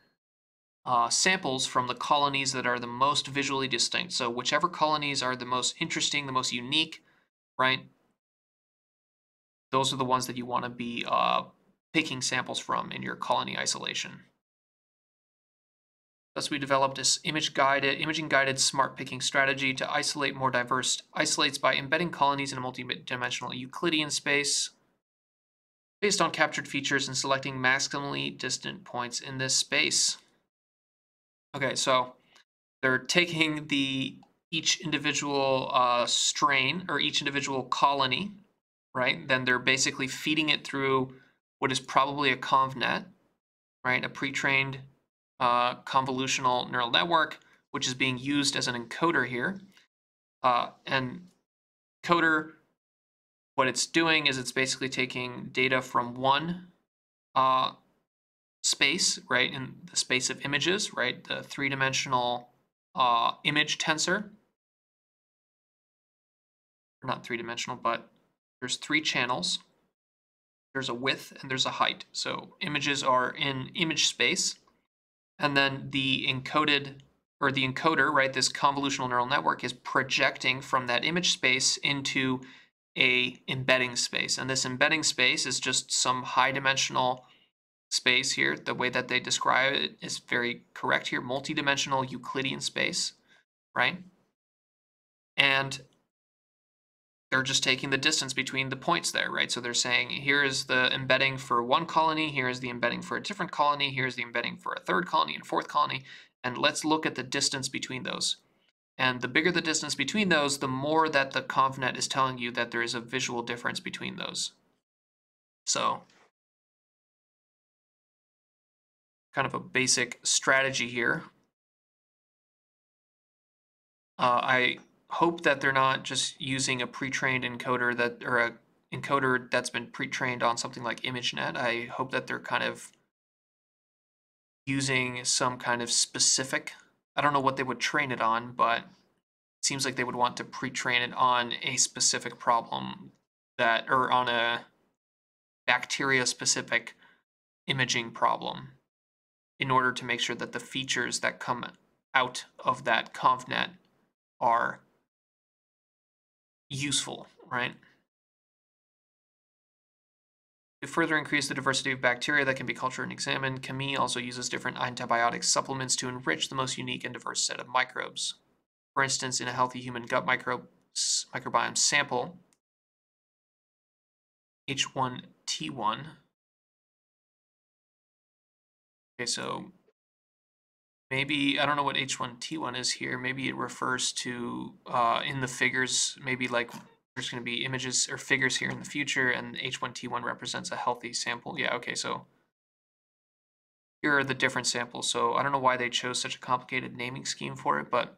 uh, samples from the colonies that are the most visually distinct. So whichever colonies are the most interesting, the most unique, right? those are the ones that you want to be uh, picking samples from in your colony isolation. Thus, we developed this image guided, imaging guided smart picking strategy to isolate more diverse isolates by embedding colonies in a multi-dimensional Euclidean space based on captured features and selecting maximally distant points in this space. Okay, so they're taking the each individual uh, strain or each individual colony right? Then they're basically feeding it through what is probably a ConvNet, right? A pre-trained uh, convolutional neural network, which is being used as an encoder here. Uh, and encoder, what it's doing is it's basically taking data from one uh, space, right, in the space of images, right, the three-dimensional uh, image tensor, not three-dimensional, but there's three channels. There's a width and there's a height. So images are in image space. And then the encoded or the encoder, right, this convolutional neural network is projecting from that image space into a embedding space. And this embedding space is just some high dimensional space here. The way that they describe it is very correct here, multidimensional Euclidean space, right? And they're just taking the distance between the points there, right? So they're saying here is the embedding for one colony, here is the embedding for a different colony, here's the embedding for a third colony and fourth colony, and let's look at the distance between those. And the bigger the distance between those, the more that the ConvNet is telling you that there is a visual difference between those. So kind of a basic strategy here. Uh, I hope that they're not just using a pre-trained encoder that or a encoder that's been pre-trained on something like ImageNet. I hope that they're kind of using some kind of specific. I don't know what they would train it on, but it seems like they would want to pre-train it on a specific problem that or on a bacteria specific imaging problem in order to make sure that the features that come out of that ConvNet are useful, right? To further increase the diversity of bacteria that can be cultured and examined, Camille also uses different antibiotic supplements to enrich the most unique and diverse set of microbes. For instance, in a healthy human gut microbiome sample, H1T1. Okay, so maybe, I don't know what H1T1 is here. Maybe it refers to, uh, in the figures, maybe like there's going to be images or figures here in the future, and H1T1 represents a healthy sample. Yeah, okay, so here are the different samples. So I don't know why they chose such a complicated naming scheme for it, but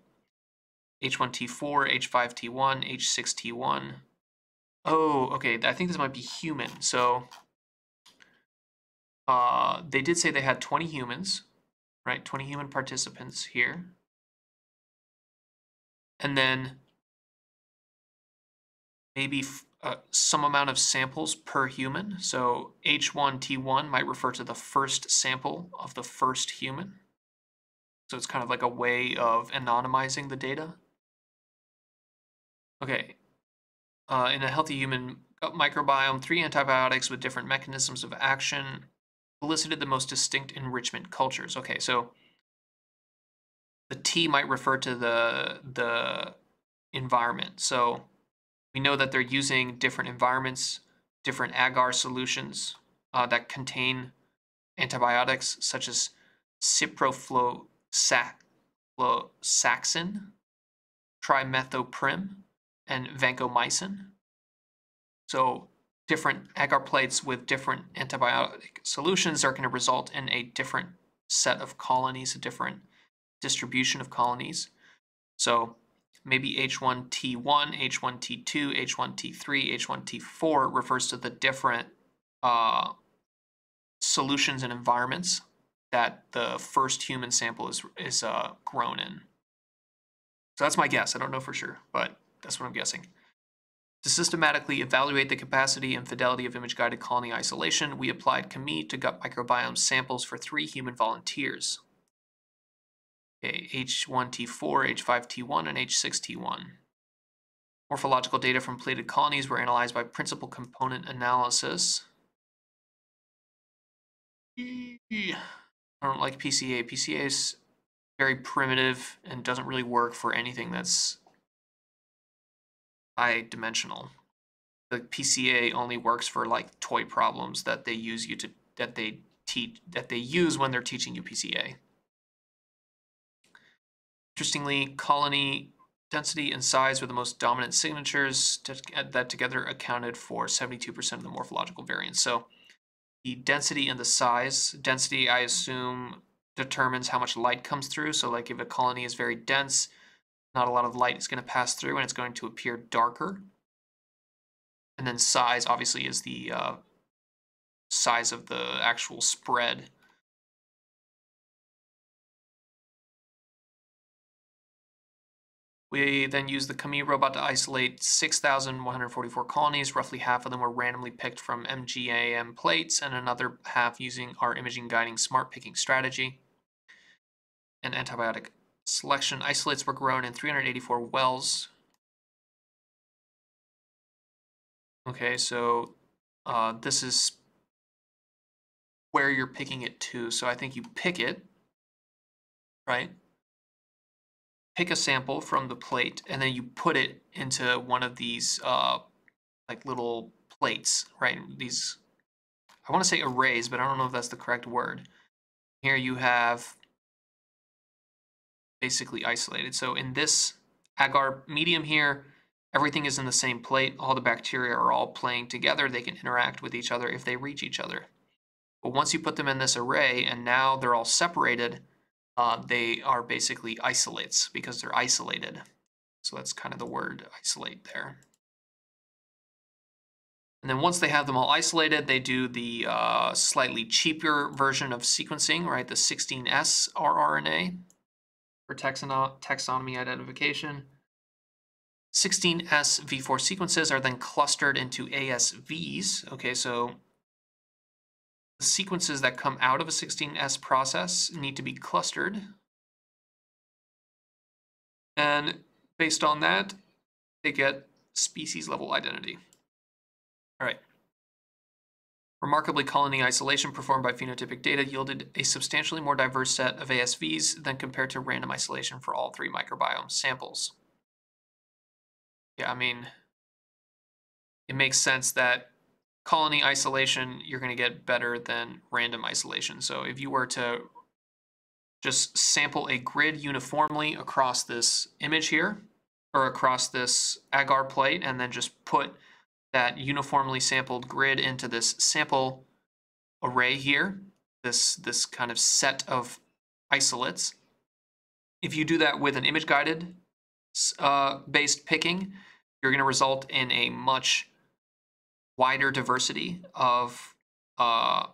H1T4, H5T1, H6T1. Oh, okay, I think this might be human. So uh, they did say they had 20 humans, right? 20 human participants here. And then maybe uh, some amount of samples per human. So H1T1 might refer to the first sample of the first human. So it's kind of like a way of anonymizing the data. Okay. Uh, in a healthy human microbiome, three antibiotics with different mechanisms of action elicited the most distinct enrichment cultures. Okay, so the T might refer to the the environment. So we know that they're using different environments, different agar solutions uh, that contain antibiotics such as ciprofloxacin, trimethoprim, and vancomycin. So different agar plates with different antibiotic solutions are going to result in a different set of colonies, a different distribution of colonies. So maybe H1T1, H1T2, H1T3, H1T4 refers to the different uh, solutions and environments that the first human sample is, is uh, grown in. So that's my guess. I don't know for sure, but that's what I'm guessing. To systematically evaluate the capacity and fidelity of image-guided colony isolation, we applied CAMI to gut microbiome samples for three human volunteers. H1T4, H5T1, and H6T1. Morphological data from plated colonies were analyzed by principal component analysis. I don't like PCA. PCA is very primitive and doesn't really work for anything that's high dimensional. The PCA only works for like toy problems that they use you to that they teach that they use when they're teaching you PCA. Interestingly, colony density and size were the most dominant signatures uh, that together accounted for 72% of the morphological variance. So the density and the size, density I assume determines how much light comes through. So like if a colony is very dense, not a lot of light is going to pass through and it's going to appear darker. And then size obviously is the uh, size of the actual spread We then used the Camille robot to isolate 6,144 colonies. Roughly half of them were randomly picked from MGAM plates, and another half using our imaging guiding smart picking strategy. And antibiotic selection isolates were grown in 384 wells. Okay, so uh, this is where you're picking it to. So I think you pick it, right? pick a sample from the plate and then you put it into one of these uh, like little plates, right? These, I want to say arrays, but I don't know if that's the correct word. Here you have basically isolated. So in this agar medium here, everything is in the same plate. All the bacteria are all playing together. They can interact with each other if they reach each other. But once you put them in this array and now they're all separated, uh, they are basically isolates because they're isolated. So that's kind of the word isolate there. And then once they have them all isolated, they do the uh, slightly cheaper version of sequencing, right? The 16S rRNA for taxonomy identification. 16S V4 sequences are then clustered into ASVs. Okay, so the sequences that come out of a 16S process need to be clustered. And based on that, they get species level identity. Remarkably, colony isolation performed by phenotypic data yielded a substantially more diverse set of ASVs than compared to random isolation for all three microbiome samples. Yeah, I mean, it makes sense that colony isolation, you're going to get better than random isolation. So if you were to just sample a grid uniformly across this image here, or across this agar plate, and then just put that uniformly sampled grid into this sample array here, this, this kind of set of isolates. If you do that with an image guided uh, based picking, you're going to result in a much wider diversity of uh,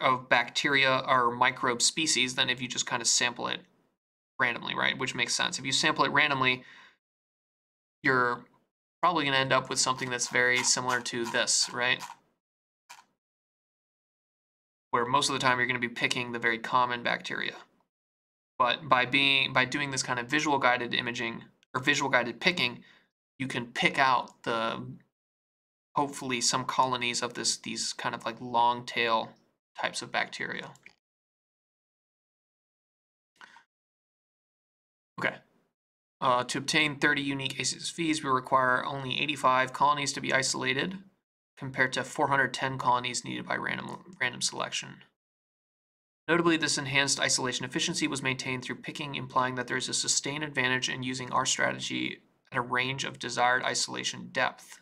of bacteria or microbe species than if you just kind of sample it randomly, right? Which makes sense. If you sample it randomly, you're probably going to end up with something that's very similar to this, right? Where most of the time you're going to be picking the very common bacteria. But by being by doing this kind of visual guided imaging or visual guided picking, you can pick out the hopefully some colonies of this these kind of like long tail types of bacteria. Okay, uh, to obtain 30 unique ASVs, we require only 85 colonies to be isolated, compared to 410 colonies needed by random, random selection. Notably, this enhanced isolation efficiency was maintained through picking, implying that there is a sustained advantage in using our strategy at a range of desired isolation depth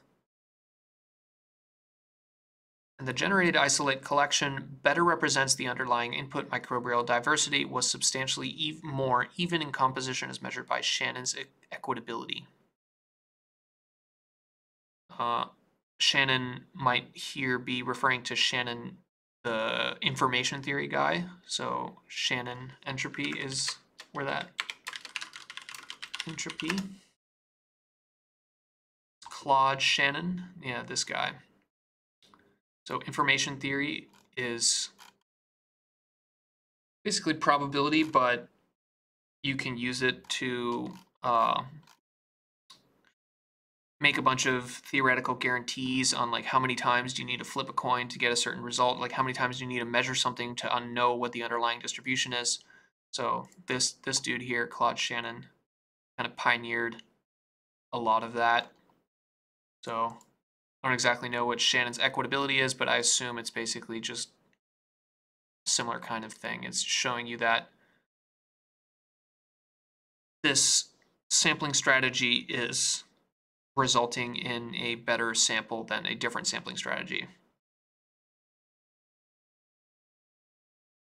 and the generated isolate collection better represents the underlying input microbial diversity was substantially more even in composition as measured by Shannon's equitability. Uh, Shannon might here be referring to Shannon, the information theory guy. So Shannon entropy is where that entropy. Claude Shannon, yeah, this guy. So information theory is basically probability, but you can use it to uh, make a bunch of theoretical guarantees on like how many times do you need to flip a coin to get a certain result, like how many times do you need to measure something to know what the underlying distribution is. So this this dude here, Claude Shannon, kind of pioneered a lot of that. So I don't exactly know what Shannon's equitability is, but I assume it's basically just similar kind of thing. It's showing you that this sampling strategy is resulting in a better sample than a different sampling strategy.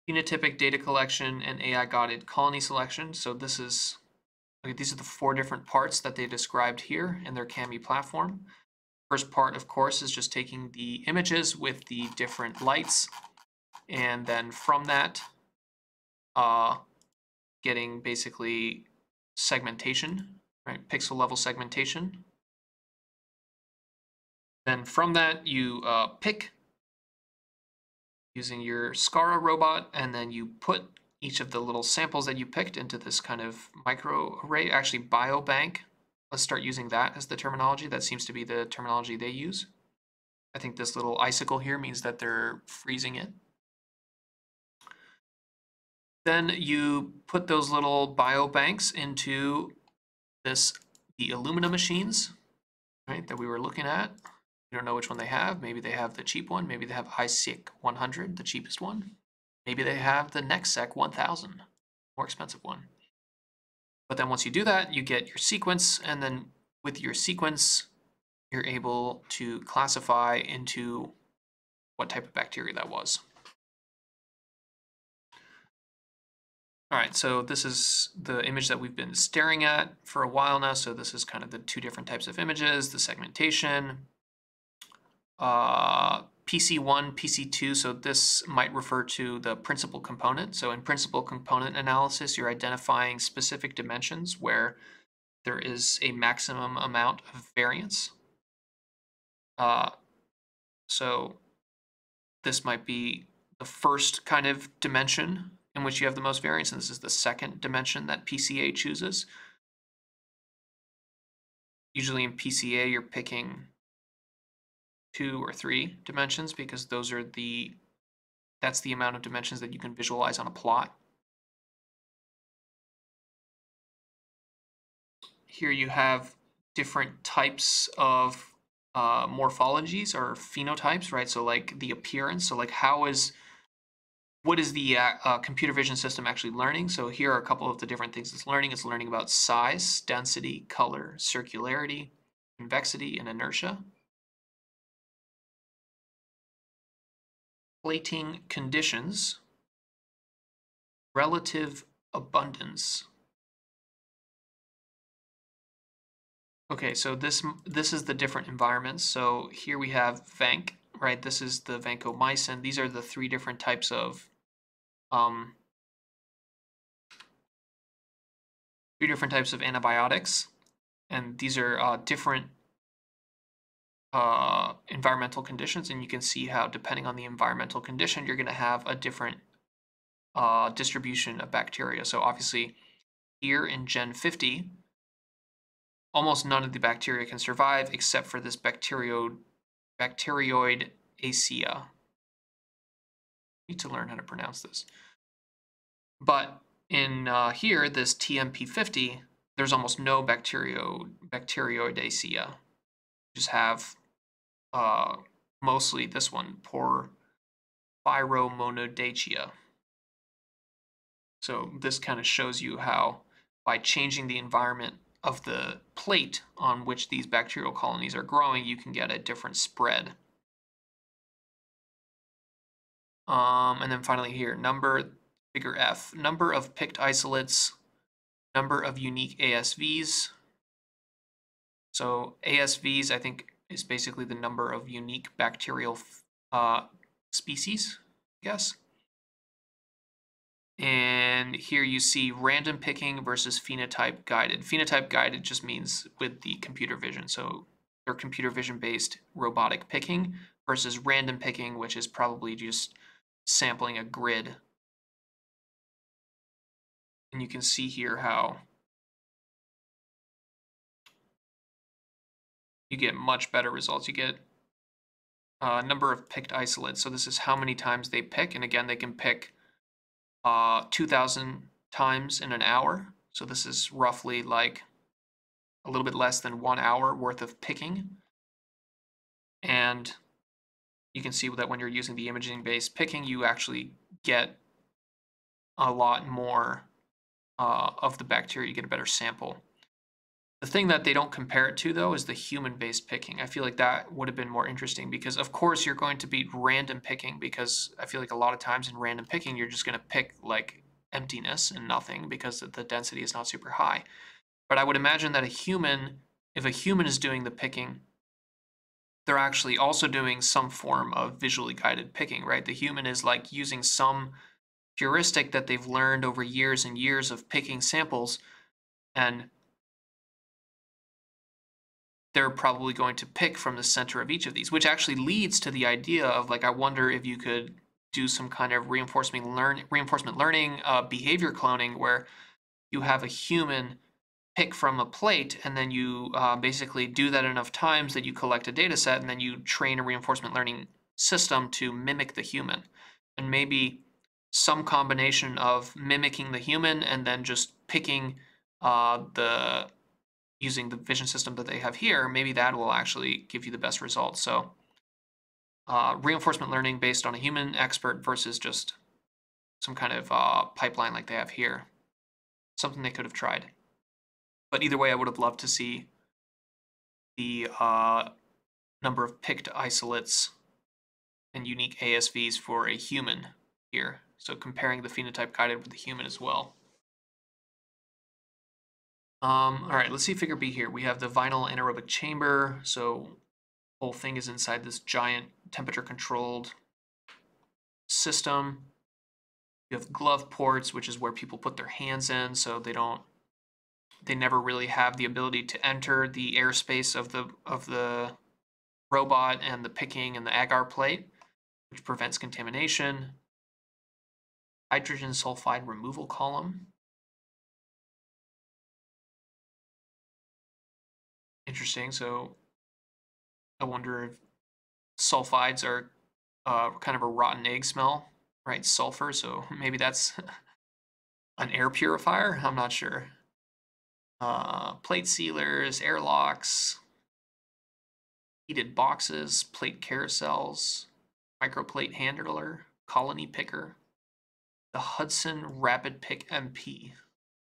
Phenotypic data collection and AI-guided colony selection. So this is, okay, these are the four different parts that they described here in their CAMI platform. First part, of course, is just taking the images with the different lights, and then from that, uh, getting basically segmentation, right? Pixel level segmentation. Then from that, you uh, pick using your SCARA robot, and then you put each of the little samples that you picked into this kind of micro array, actually biobank Let's start using that as the terminology. That seems to be the terminology they use. I think this little icicle here means that they're freezing it. Then you put those little biobanks into this the Illumina machines, right, that we were looking at. We don't know which one they have. Maybe they have the cheap one. Maybe they have HiSeq 100, the cheapest one. Maybe they have the NextSeq 1000, more expensive one. But then once you do that, you get your sequence, and then with your sequence, you're able to classify into what type of bacteria that was. All right, so this is the image that we've been staring at for a while now. So this is kind of the two different types of images, the segmentation, uh, PC1, PC2. So this might refer to the principal component. So in principal component analysis, you're identifying specific dimensions where there is a maximum amount of variance. Uh, so this might be the first kind of dimension in which you have the most variance, and this is the second dimension that PCA chooses. Usually in PCA, you're picking two or three dimensions because those are the that's the amount of dimensions that you can visualize on a plot. Here you have different types of uh, morphologies or phenotypes, right? So like the appearance, so like how is what is the uh, uh, computer vision system actually learning? So here are a couple of the different things it's learning. It's learning about size, density, color, circularity, convexity, and inertia. Plating conditions, relative abundance. Okay, so this this is the different environments. So here we have Vanc, right? This is the vancomycin. These are the three different types of um, three different types of antibiotics, and these are uh, different uh, environmental conditions, and you can see how depending on the environmental condition, you're going to have a different uh, distribution of bacteria. So obviously, here in Gen 50, almost none of the bacteria can survive except for this bacterio, bacteroid acea. Need to learn how to pronounce this. But in uh, here, this TMP50, there's almost no bacterio, bacteroidacea. You just have uh, mostly this one, Porphyromonadacea. So this kind of shows you how by changing the environment of the plate on which these bacterial colonies are growing, you can get a different spread. Um, and then finally here, number, figure F, number of picked isolates, number of unique ASVs. So ASVs, I think, is basically the number of unique bacterial uh, species, I guess. And here you see random picking versus phenotype guided. Phenotype guided just means with the computer vision. So they're computer vision based robotic picking versus random picking, which is probably just sampling a grid. And you can see here how you get much better results. You get a number of picked isolates. So this is how many times they pick. And again, they can pick uh, 2,000 times in an hour. So this is roughly like a little bit less than one hour worth of picking. And you can see that when you're using the imaging-based picking, you actually get a lot more uh, of the bacteria. You get a better sample. The thing that they don't compare it to, though, is the human-based picking. I feel like that would have been more interesting because, of course, you're going to be random picking because I feel like a lot of times in random picking, you're just going to pick like emptiness and nothing because the density is not super high. But I would imagine that a human, if a human is doing the picking, they're actually also doing some form of visually guided picking, right? The human is like using some heuristic that they've learned over years and years of picking samples and they're probably going to pick from the center of each of these, which actually leads to the idea of like, I wonder if you could do some kind of reinforcement learn reinforcement learning uh, behavior cloning where you have a human pick from a plate and then you uh, basically do that enough times that you collect a data set and then you train a reinforcement learning system to mimic the human. And maybe some combination of mimicking the human and then just picking uh, the using the vision system that they have here, maybe that will actually give you the best results. So uh, reinforcement learning based on a human expert versus just some kind of uh, pipeline like they have here. Something they could have tried. But either way, I would have loved to see the uh, number of picked isolates and unique ASVs for a human here. So comparing the phenotype guided with the human as well. Um, all right, let's see figure B here. We have the vinyl anaerobic chamber. So whole thing is inside this giant temperature controlled system. You have glove ports, which is where people put their hands in, so they don't they never really have the ability to enter the airspace of the of the robot and the picking and the agar plate, which prevents contamination. Hydrogen sulfide removal column. Interesting. So I wonder if sulfides are uh, kind of a rotten egg smell, right? Sulfur. So maybe that's an air purifier. I'm not sure. Uh, plate sealers, airlocks, heated boxes, plate carousels, microplate handler, colony picker, the Hudson Rapid Pick MP.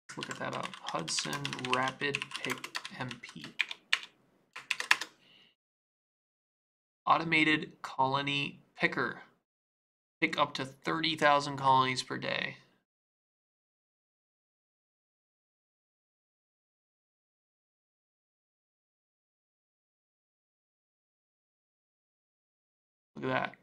Let's look at that up. Hudson Rapid Pick MP. Automated colony picker. Pick up to 30,000 colonies per day. Look at that.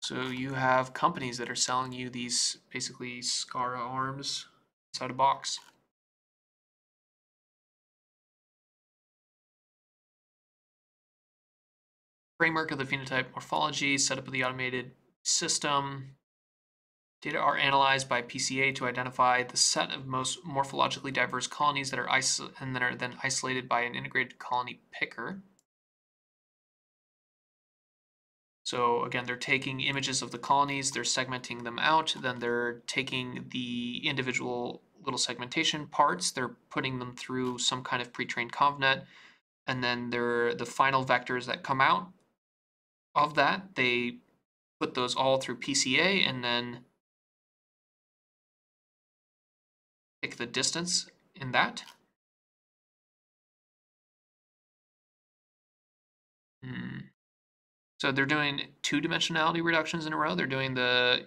So you have companies that are selling you these basically SCARA arms inside a box. Framework of the phenotype morphology, setup of the automated system. Data are analyzed by PCA to identify the set of most morphologically diverse colonies that are and that are then isolated by an integrated colony picker. So again, they're taking images of the colonies, they're segmenting them out, then they're taking the individual little segmentation parts, they're putting them through some kind of pre-trained convnet, and then they're the final vectors that come out of that, they put those all through PCA and then pick the distance in that. Hmm. So they're doing two dimensionality reductions in a row. They're doing the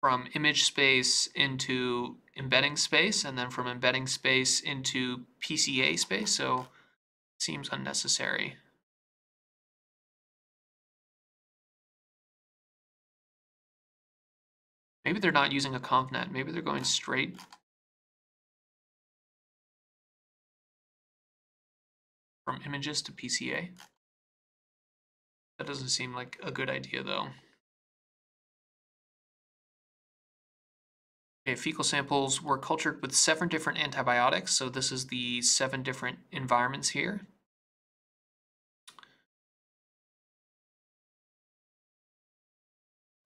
from image space into embedding space and then from embedding space into PCA space. So seems unnecessary. Maybe they're not using a ConvNet. Maybe they're going straight from images to PCA. That doesn't seem like a good idea though. Okay, fecal samples were cultured with seven different antibiotics. So this is the seven different environments here.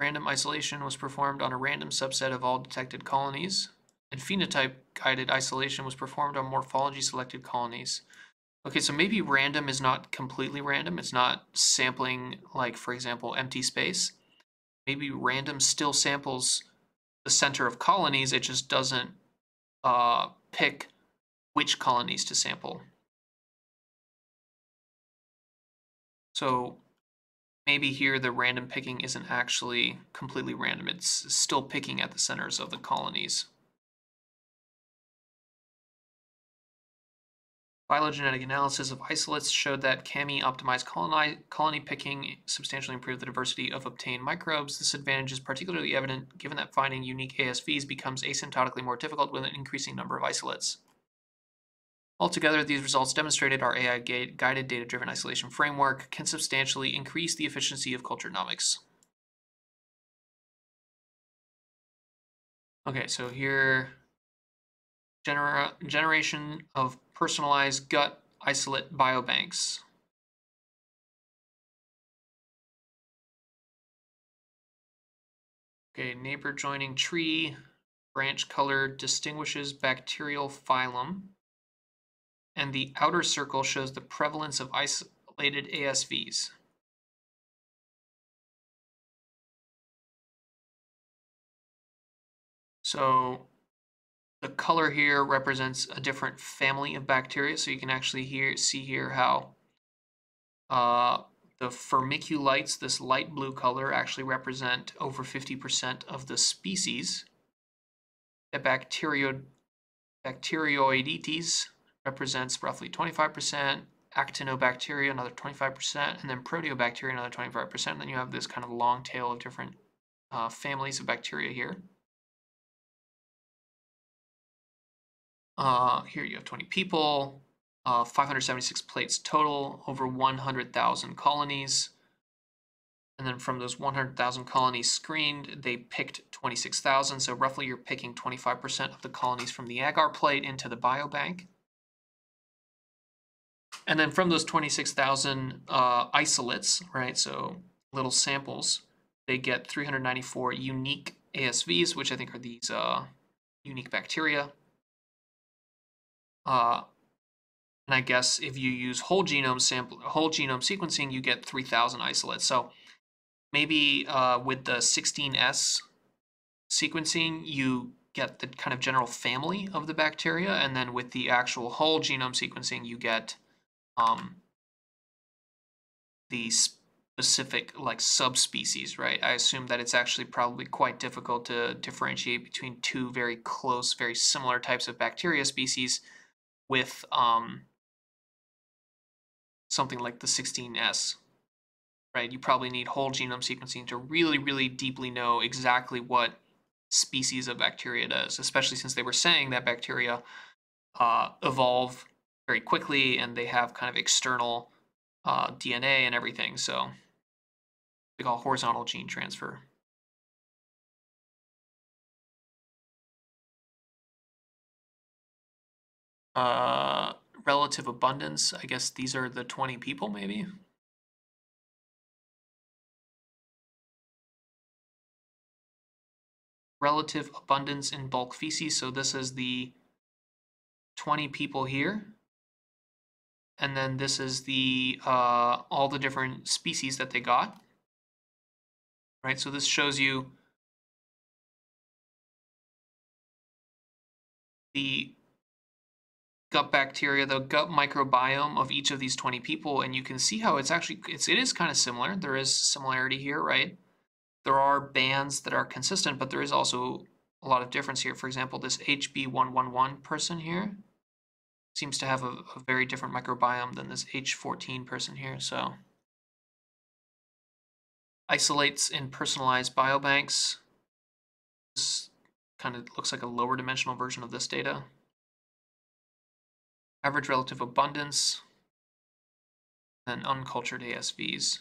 Random isolation was performed on a random subset of all detected colonies, and phenotype-guided isolation was performed on morphology-selected colonies. Okay, so maybe random is not completely random. It's not sampling, like, for example, empty space. Maybe random still samples the center of colonies. It just doesn't uh, pick which colonies to sample. So maybe here the random picking isn't actually completely random. It's still picking at the centers of the colonies. Phylogenetic analysis of isolates showed that CAMII optimized colony, colony picking substantially improved the diversity of obtained microbes. This advantage is particularly evident given that finding unique ASVs becomes asymptotically more difficult with an increasing number of isolates. Altogether, these results demonstrated our AI-guided data-driven isolation framework can substantially increase the efficiency of culturomics. Okay, so here, genera generation of personalized gut isolate biobanks. Okay, neighbor joining tree, branch color distinguishes bacterial phylum, and the outer circle shows the prevalence of isolated ASVs. So the color here represents a different family of bacteria. So you can actually here see here how uh, the firmicutes, this light blue color, actually represent over 50% of the species. The bacterio, Bacteroidetes represents roughly 25%, actinobacteria another 25%, and then proteobacteria another 25%. And then you have this kind of long tail of different uh, families of bacteria here. Uh, here you have 20 people, uh, 576 plates total, over 100,000 colonies. And then from those 100,000 colonies screened, they picked 26,000. So roughly you're picking 25% of the colonies from the agar plate into the biobank. And then from those 26,000 uh, isolates, right, so little samples, they get 394 unique ASVs, which I think are these uh, unique bacteria. Uh, and I guess if you use whole genome sample, whole genome sequencing, you get 3,000 isolates. So maybe uh, with the 16S sequencing, you get the kind of general family of the bacteria, and then with the actual whole genome sequencing, you get um, the specific like subspecies, right? I assume that it's actually probably quite difficult to differentiate between two very close, very similar types of bacteria species with um, something like the 16S, right? You probably need whole genome sequencing to really, really deeply know exactly what species of bacteria does, especially since they were saying that bacteria uh, evolve very quickly and they have kind of external uh, DNA and everything. So we call horizontal gene transfer. Uh, relative abundance, I guess these are the 20 people maybe. Relative abundance in bulk feces. So this is the 20 people here. And then this is the uh, all the different species that they got. Right, so this shows you the gut bacteria, the gut microbiome of each of these 20 people, and you can see how it's actually, it's, it is kind of similar. There is similarity here, right? There are bands that are consistent, but there is also a lot of difference here. For example, this HB111 person here seems to have a, a very different microbiome than this H14 person here, so. Isolates in personalized biobanks. This kind of looks like a lower dimensional version of this data average relative abundance, and uncultured ASVs.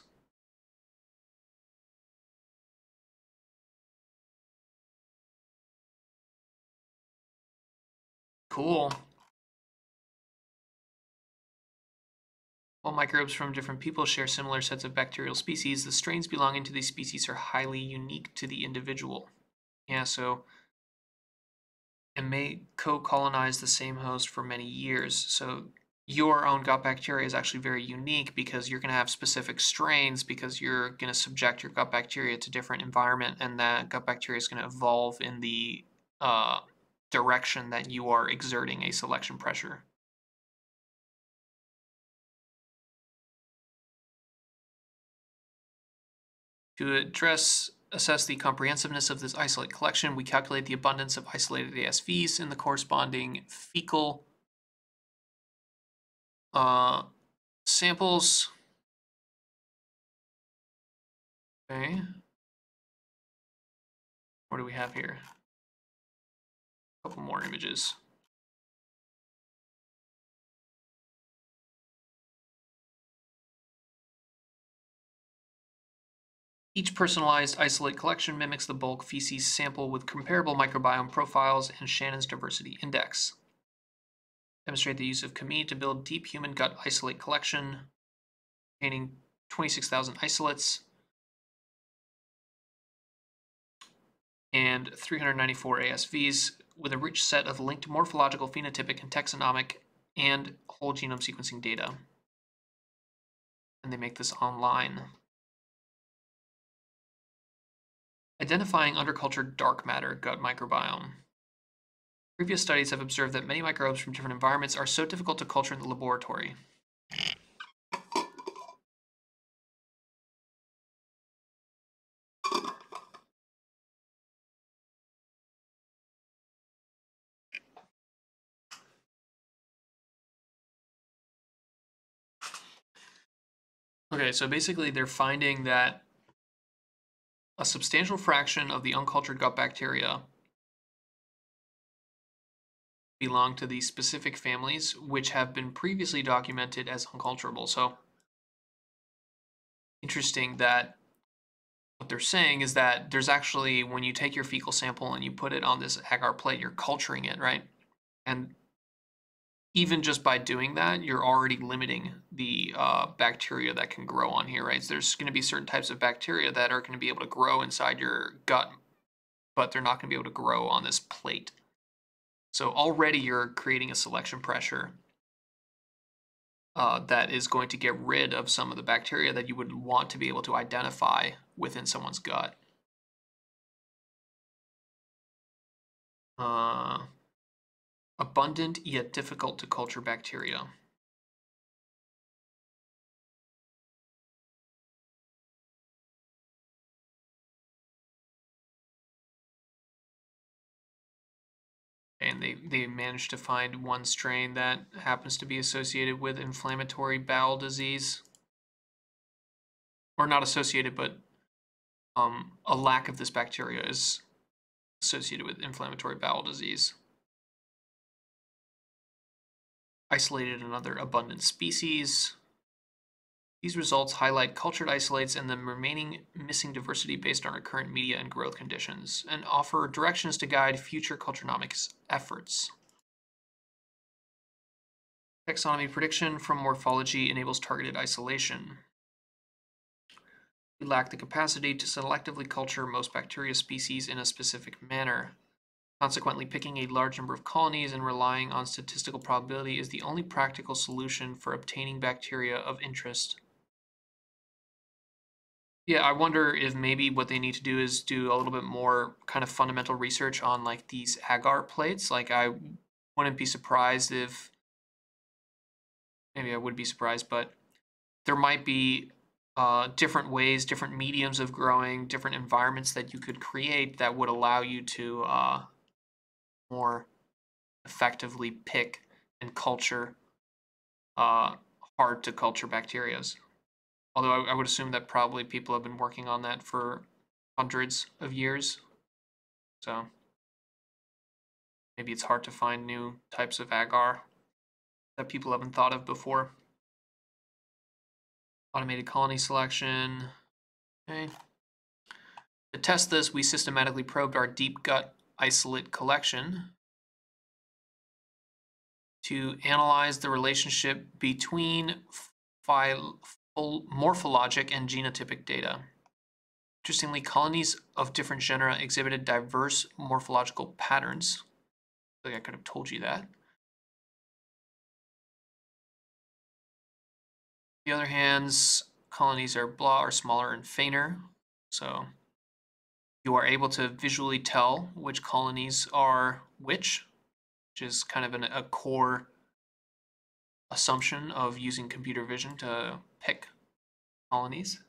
Cool. While microbes from different people share similar sets of bacterial species, the strains belonging to these species are highly unique to the individual. Yeah, so and may co-colonize the same host for many years. So your own gut bacteria is actually very unique because you're going to have specific strains because you're going to subject your gut bacteria to different environment and that gut bacteria is going to evolve in the uh, direction that you are exerting a selection pressure. To address assess the comprehensiveness of this isolate collection, we calculate the abundance of isolated ASVs in the corresponding fecal uh, samples. Okay. What do we have here? A couple more images. Each personalized isolate collection mimics the bulk feces sample with comparable microbiome profiles and Shannon's diversity index. Demonstrate the use of Camille to build deep human gut isolate collection containing 26,000 isolates and 394 ASVs with a rich set of linked morphological, phenotypic, and taxonomic and whole genome sequencing data. And they make this online. Identifying undercultured dark matter gut microbiome. Previous studies have observed that many microbes from different environments are so difficult to culture in the laboratory. Okay, so basically they're finding that a substantial fraction of the uncultured gut bacteria belong to these specific families which have been previously documented as unculturable. So interesting that what they're saying is that there's actually when you take your fecal sample and you put it on this agar plate, you're culturing it, right? And even just by doing that, you're already limiting the uh, bacteria that can grow on here, right? So there's going to be certain types of bacteria that are going to be able to grow inside your gut, but they're not going to be able to grow on this plate. So already you're creating a selection pressure uh, that is going to get rid of some of the bacteria that you would want to be able to identify within someone's gut. Uh, abundant yet difficult to culture bacteria. and they, they managed to find one strain that happens to be associated with inflammatory bowel disease. Or not associated, but um, a lack of this bacteria is associated with inflammatory bowel disease isolated another abundant species. These results highlight cultured isolates and the remaining missing diversity based on our current media and growth conditions, and offer directions to guide future culturomics efforts. Taxonomy prediction from morphology enables targeted isolation. We lack the capacity to selectively culture most bacteria species in a specific manner. Consequently, picking a large number of colonies and relying on statistical probability is the only practical solution for obtaining bacteria of interest. Yeah, I wonder if maybe what they need to do is do a little bit more kind of fundamental research on like these agar plates. Like I wouldn't be surprised if maybe I would be surprised, but there might be uh, different ways, different mediums of growing, different environments that you could create that would allow you to uh, more effectively pick and culture uh, hard to culture bacterias. Although I, I would assume that probably people have been working on that for hundreds of years. So maybe it's hard to find new types of agar that people haven't thought of before. Automated colony selection. Okay. To test this, we systematically probed our deep gut isolate collection to analyze the relationship between morphologic and genotypic data. Interestingly, colonies of different genera exhibited diverse morphological patterns. I I could have told you that. the other hands, colonies are blah are smaller and fainter. So you are able to visually tell which colonies are which, which is kind of an, a core assumption of using computer vision to pick colonies.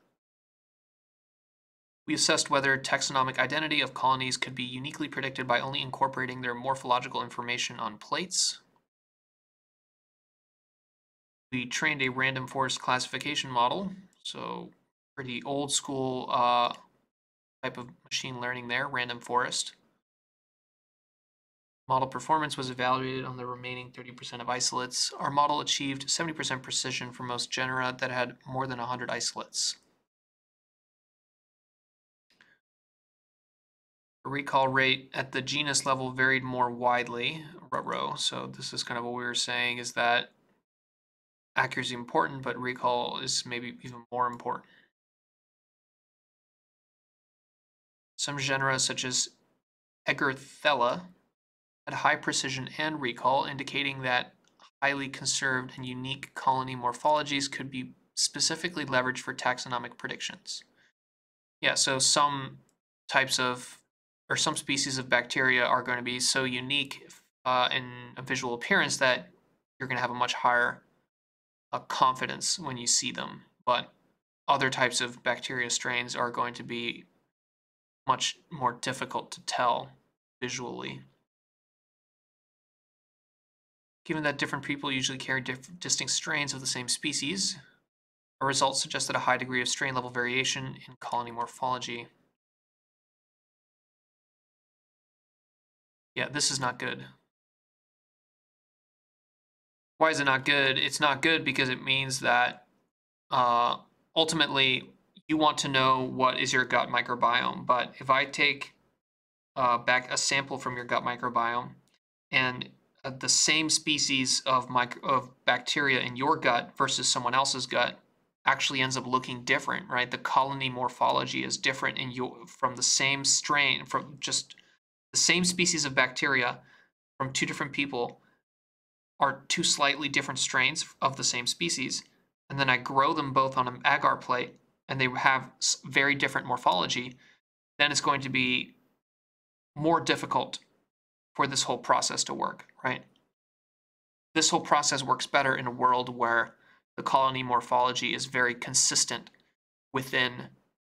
We assessed whether taxonomic identity of colonies could be uniquely predicted by only incorporating their morphological information on plates. We trained a random forest classification model, so pretty old school uh, type of machine learning there, random forest. Model performance was evaluated on the remaining 30% of isolates. Our model achieved 70% precision for most genera that had more than 100 isolates. Recall rate at the genus level varied more widely. So this is kind of what we were saying is that accuracy is important, but recall is maybe even more important. Some genera, such as Eggerthella, had high precision and recall, indicating that highly conserved and unique colony morphologies could be specifically leveraged for taxonomic predictions. Yeah, so some types of, or some species of bacteria are going to be so unique uh, in a visual appearance that you're going to have a much higher uh, confidence when you see them. But other types of bacteria strains are going to be much more difficult to tell visually. Given that different people usually carry distinct strains of the same species, our results suggested a high degree of strain level variation in colony morphology. Yeah, this is not good. Why is it not good? It's not good because it means that uh, ultimately you want to know what is your gut microbiome. But if I take uh, back a sample from your gut microbiome and uh, the same species of micro, of bacteria in your gut versus someone else's gut actually ends up looking different, right? The colony morphology is different in your from the same strain from just the same species of bacteria from two different people are two slightly different strains of the same species, and then I grow them both on an agar plate and they have very different morphology, then it's going to be more difficult for this whole process to work, right? This whole process works better in a world where the colony morphology is very consistent within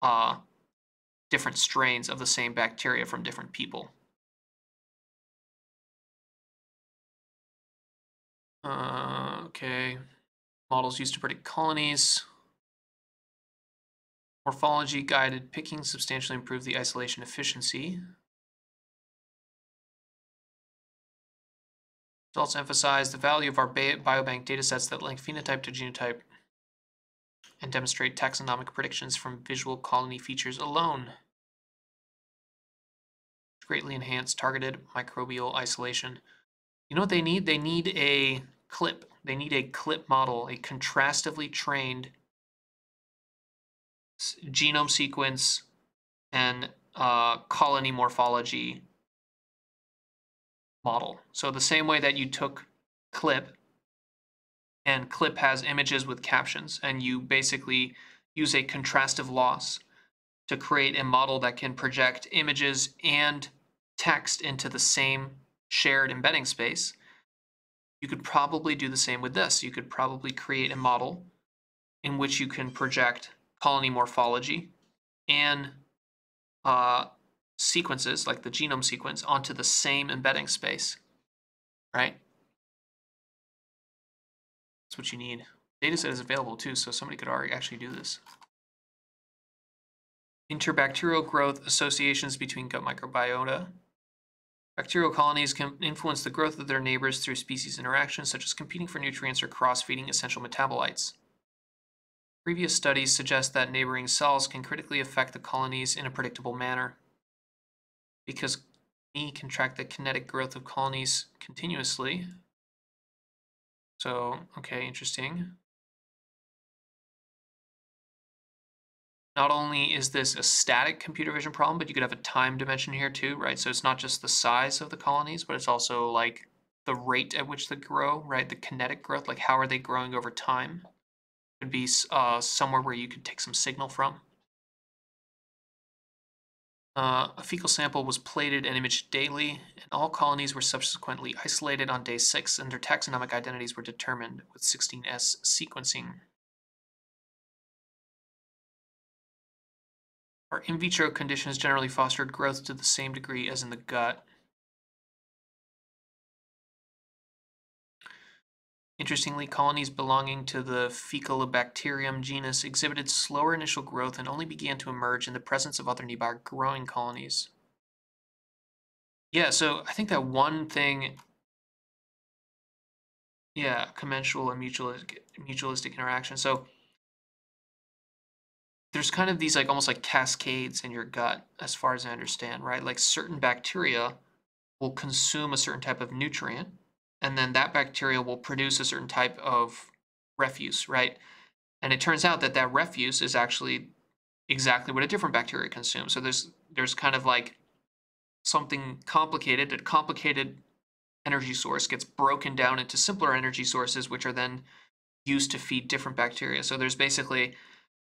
uh, different strains of the same bacteria from different people. Uh, okay. Models used to predict colonies. Morphology guided picking substantially improved the isolation efficiency. Results emphasize the value of our biobank datasets that link phenotype to genotype and demonstrate taxonomic predictions from visual colony features alone. Greatly enhanced targeted microbial isolation. You know what they need? They need a clip. They need a clip model, a contrastively trained genome sequence and uh, colony morphology model. So the same way that you took clip and clip has images with captions and you basically use a contrastive loss to create a model that can project images and text into the same shared embedding space. You could probably do the same with this. You could probably create a model in which you can project colony morphology and uh, sequences, like the genome sequence, onto the same embedding space, right? That's what you need. Dataset is available too, so somebody could already actually do this. Interbacterial growth associations between gut microbiota. Bacterial colonies can influence the growth of their neighbors through species interactions, such as competing for nutrients or cross-feeding essential metabolites. Previous studies suggest that neighboring cells can critically affect the colonies in a predictable manner because me can track the kinetic growth of colonies continuously. So, okay, interesting. Not only is this a static computer vision problem, but you could have a time dimension here too, right? So it's not just the size of the colonies, but it's also like the rate at which they grow, right? The kinetic growth, like how are they growing over time? Could be uh, somewhere where you could take some signal from. Uh, a fecal sample was plated and imaged daily, and all colonies were subsequently isolated on day six, and their taxonomic identities were determined with 16S sequencing. Our in vitro conditions generally fostered growth to the same degree as in the gut. Interestingly, colonies belonging to the Faecalibacterium genus exhibited slower initial growth and only began to emerge in the presence of other nearby growing colonies. Yeah, so I think that one thing, yeah, commensal and mutualistic, mutualistic interaction. So there's kind of these like almost like cascades in your gut, as far as I understand, right? Like certain bacteria will consume a certain type of nutrient and then that bacteria will produce a certain type of refuse, right? And it turns out that that refuse is actually exactly what a different bacteria consumes. So there's there's kind of like something complicated, a complicated energy source gets broken down into simpler energy sources, which are then used to feed different bacteria. So there's basically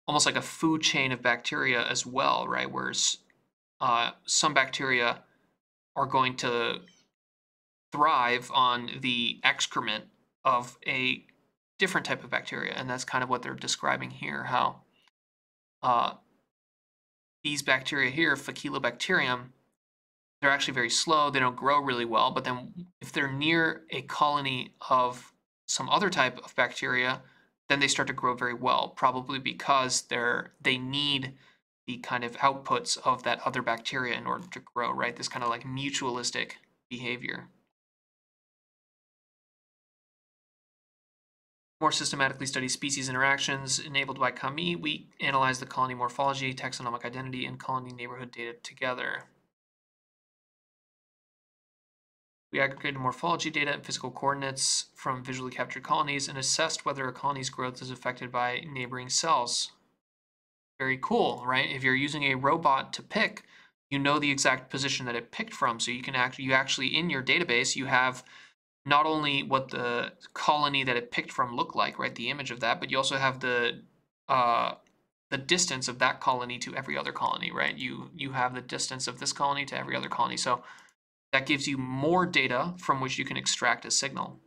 almost like a food chain of bacteria as well, right? Whereas uh, some bacteria are going to thrive on the excrement of a different type of bacteria, and that's kind of what they're describing here. How uh, these bacteria here, Faecalibacterium, they're actually very slow. They don't grow really well. But then if they're near a colony of some other type of bacteria, then they start to grow very well, probably because they're they need the kind of outputs of that other bacteria in order to grow, right? This kind of like mutualistic behavior. More systematically study species interactions enabled by Camus, we analyze the colony morphology, taxonomic identity, and colony neighborhood data together. We aggregated morphology data and physical coordinates from visually captured colonies and assessed whether a colony's growth is affected by neighboring cells. Very cool, right? If you're using a robot to pick, you know the exact position that it picked from. So you can actually, you actually in your database, you have not only what the colony that it picked from looked like, right? The image of that, but you also have the uh, the distance of that colony to every other colony, right? You you have the distance of this colony to every other colony. So that gives you more data from which you can extract a signal.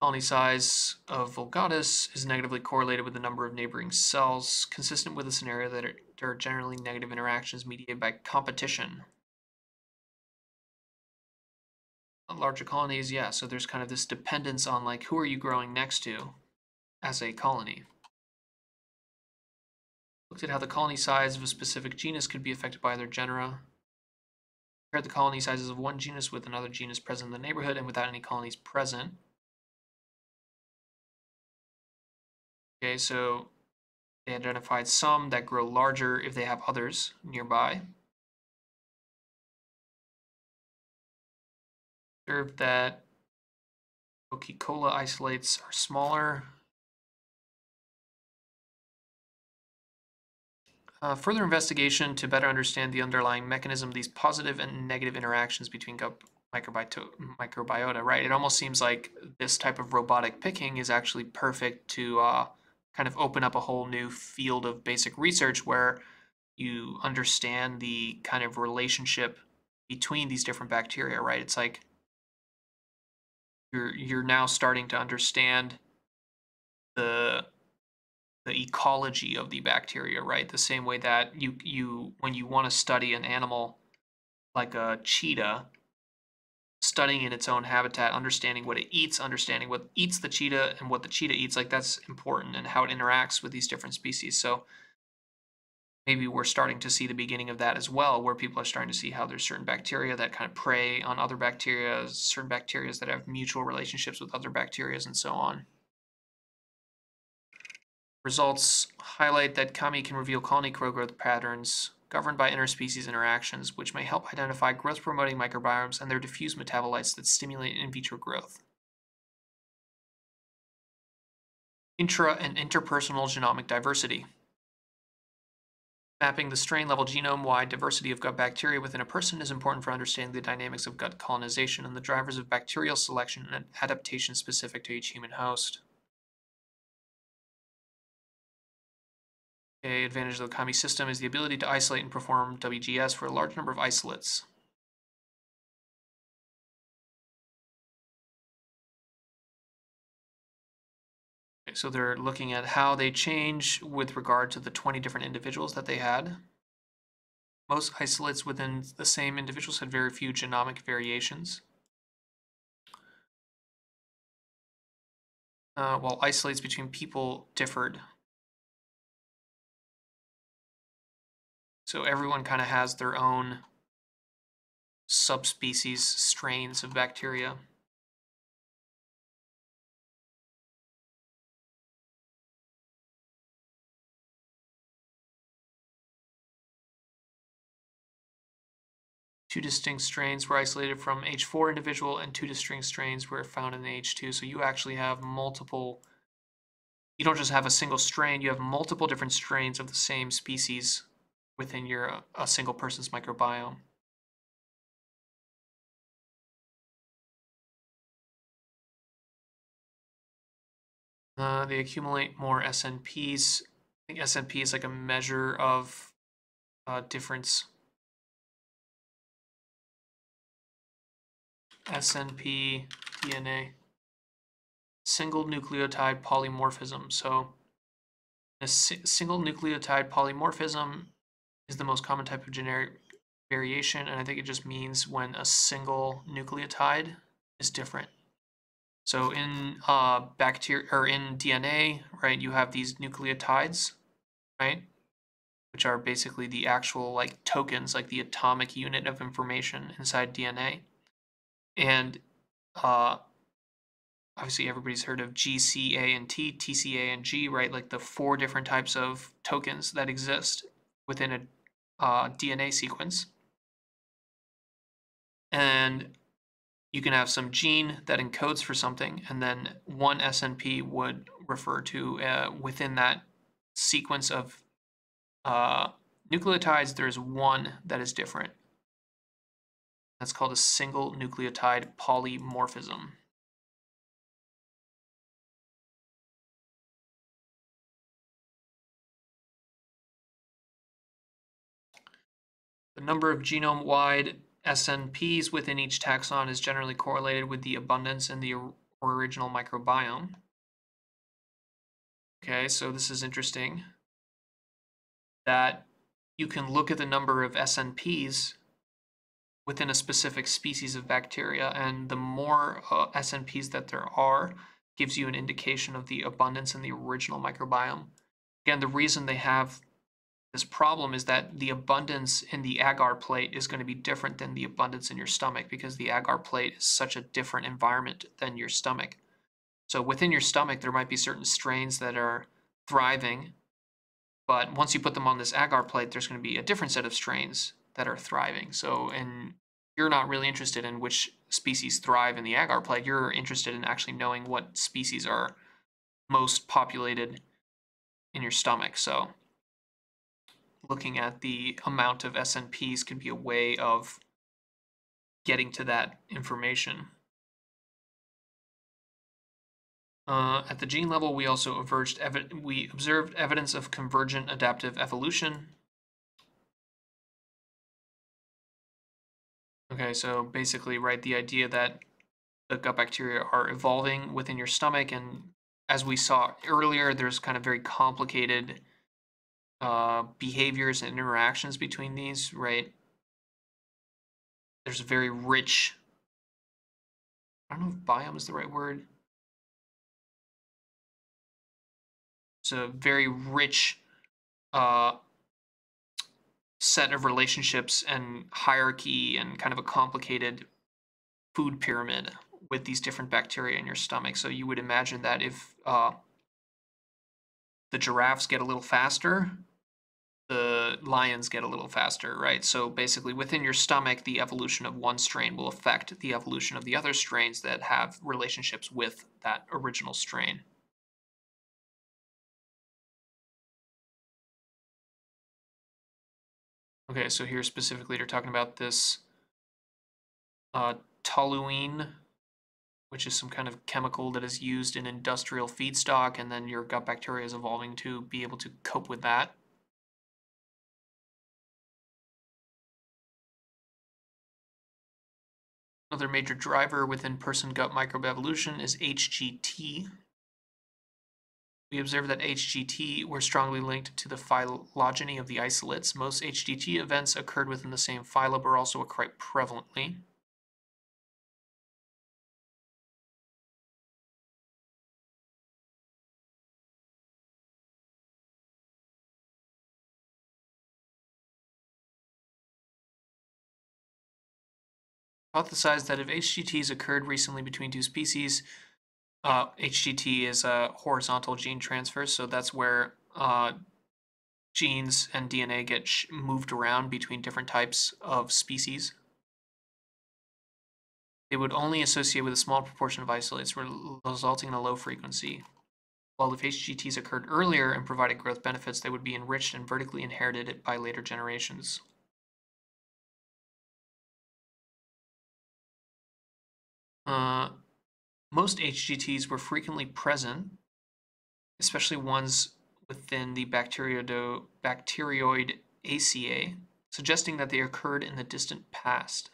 Colony size of Vulgatus is negatively correlated with the number of neighboring cells, consistent with the scenario that there are generally negative interactions mediated by competition. Larger colonies, yeah, so there's kind of this dependence on like who are you growing next to as a colony. Looked at how the colony size of a specific genus could be affected by other genera. Compared the colony sizes of one genus with another genus present in the neighborhood and without any colonies present. Okay, so they identified some that grow larger if they have others nearby. Observed that Coca-Cola isolates are smaller Uh, further investigation to better understand the underlying mechanism these positive and negative interactions between gut microbiota, right? It almost seems like this type of robotic picking is actually perfect to uh, kind of open up a whole new field of basic research where you understand the kind of relationship between these different bacteria, right? It's like you're you're now starting to understand the the ecology of the bacteria, right? The same way that you you when you want to study an animal like a cheetah, studying in its own habitat, understanding what it eats, understanding what eats the cheetah and what the cheetah eats, like that's important and how it interacts with these different species. So maybe we're starting to see the beginning of that as well, where people are starting to see how there's certain bacteria that kind of prey on other bacteria, certain bacteria that have mutual relationships with other bacteria, and so on. Results highlight that Camus can reveal colony crow growth patterns governed by interspecies interactions, which may help identify growth-promoting microbiomes and their diffuse metabolites that stimulate in vitro growth. Intra- and interpersonal genomic diversity. Mapping the strain-level genome-wide diversity of gut bacteria within a person is important for understanding the dynamics of gut colonization and the drivers of bacterial selection and adaptation specific to each human host. A advantage of the Camus system is the ability to isolate and perform WGS for a large number of isolates. So they're looking at how they change with regard to the 20 different individuals that they had. Most isolates within the same individuals had very few genomic variations. Uh, while isolates between people differed So everyone kind of has their own subspecies strains of bacteria. Two distinct strains were isolated from H4 individual and two distinct strains were found in the H2. So you actually have multiple, you don't just have a single strain, you have multiple different strains of the same species within your a single person's microbiome. Uh, they accumulate more SNPs. I think SNP is like a measure of uh, difference SNP DNA. Single nucleotide polymorphism. So a si single nucleotide polymorphism is the most common type of genetic variation, and I think it just means when a single nucleotide is different. So in uh, bacteria or in DNA, right, you have these nucleotides, right, which are basically the actual like tokens, like the atomic unit of information inside DNA. And uh, obviously everybody's heard of GCA and T, TCA and G, right? Like the four different types of tokens that exist within a uh, DNA sequence. And you can have some gene that encodes for something, and then one SNP would refer to uh, within that sequence of uh, nucleotides, there's one that is different. That's called a single nucleotide polymorphism. The number of genome-wide SNPs within each taxon is generally correlated with the abundance in the original microbiome. Okay, so this is interesting that you can look at the number of SNPs within a specific species of bacteria, and the more uh, SNPs that there are gives you an indication of the abundance in the original microbiome. Again, the reason they have this problem is that the abundance in the agar plate is going to be different than the abundance in your stomach because the agar plate is such a different environment than your stomach. So within your stomach, there might be certain strains that are thriving, but once you put them on this agar plate, there's going to be a different set of strains that are thriving. So, and you're not really interested in which species thrive in the agar plate. You're interested in actually knowing what species are most populated in your stomach. So looking at the amount of SNPs could be a way of getting to that information. Uh, at the gene level, we also we observed evidence of convergent adaptive evolution. Okay, so basically, right, the idea that the gut bacteria are evolving within your stomach, and as we saw earlier, there's kind of very complicated uh, behaviors and interactions between these, right? There's a very rich, I don't know if biome is the right word. It's a very rich uh, set of relationships and hierarchy and kind of a complicated food pyramid with these different bacteria in your stomach. So you would imagine that if uh, the giraffes get a little faster, the lions get a little faster, right? So basically, within your stomach, the evolution of one strain will affect the evolution of the other strains that have relationships with that original strain. Okay, so here specifically they're talking about this uh, toluene, which is some kind of chemical that is used in industrial feedstock, and then your gut bacteria is evolving to be able to cope with that. Another major driver within person gut microbe evolution is HGT. We observed that HGT were strongly linked to the phylogeny of the isolates. Most HGT events occurred within the same phyla, but also quite prevalently. hypothesized that if HGTs occurred recently between two species, uh, HGT is a horizontal gene transfer, so that's where uh, genes and DNA get moved around between different types of species. They would only associate with a small proportion of isolates, resulting in a low frequency. While if HGTs occurred earlier and provided growth benefits, they would be enriched and vertically inherited by later generations. Uh, most HGTs were frequently present, especially ones within the bacterioid ACA, suggesting that they occurred in the distant past.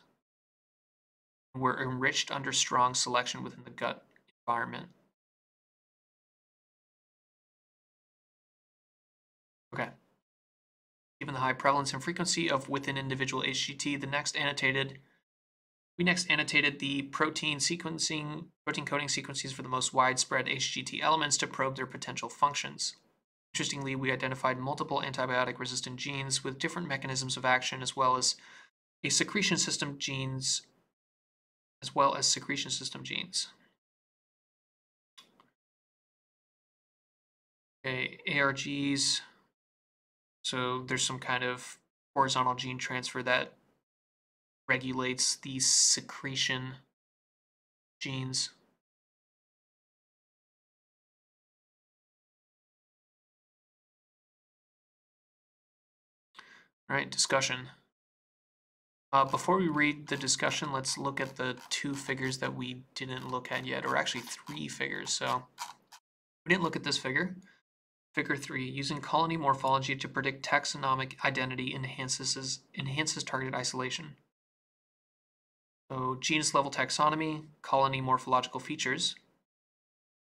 and were enriched under strong selection within the gut environment. Okay. Given the high prevalence and frequency of within individual HGT, the next annotated we next annotated the protein sequencing, protein coding sequences for the most widespread HGT elements to probe their potential functions. Interestingly, we identified multiple antibiotic resistant genes with different mechanisms of action as well as a secretion system genes as well as secretion system genes. Okay, ARGs. So there's some kind of horizontal gene transfer that regulates the secretion genes. All right, discussion. Uh, before we read the discussion, let's look at the two figures that we didn't look at yet, or actually three figures. So we didn't look at this figure. Figure 3, using colony morphology to predict taxonomic identity enhances, enhances targeted isolation. So genus level taxonomy, colony morphological features.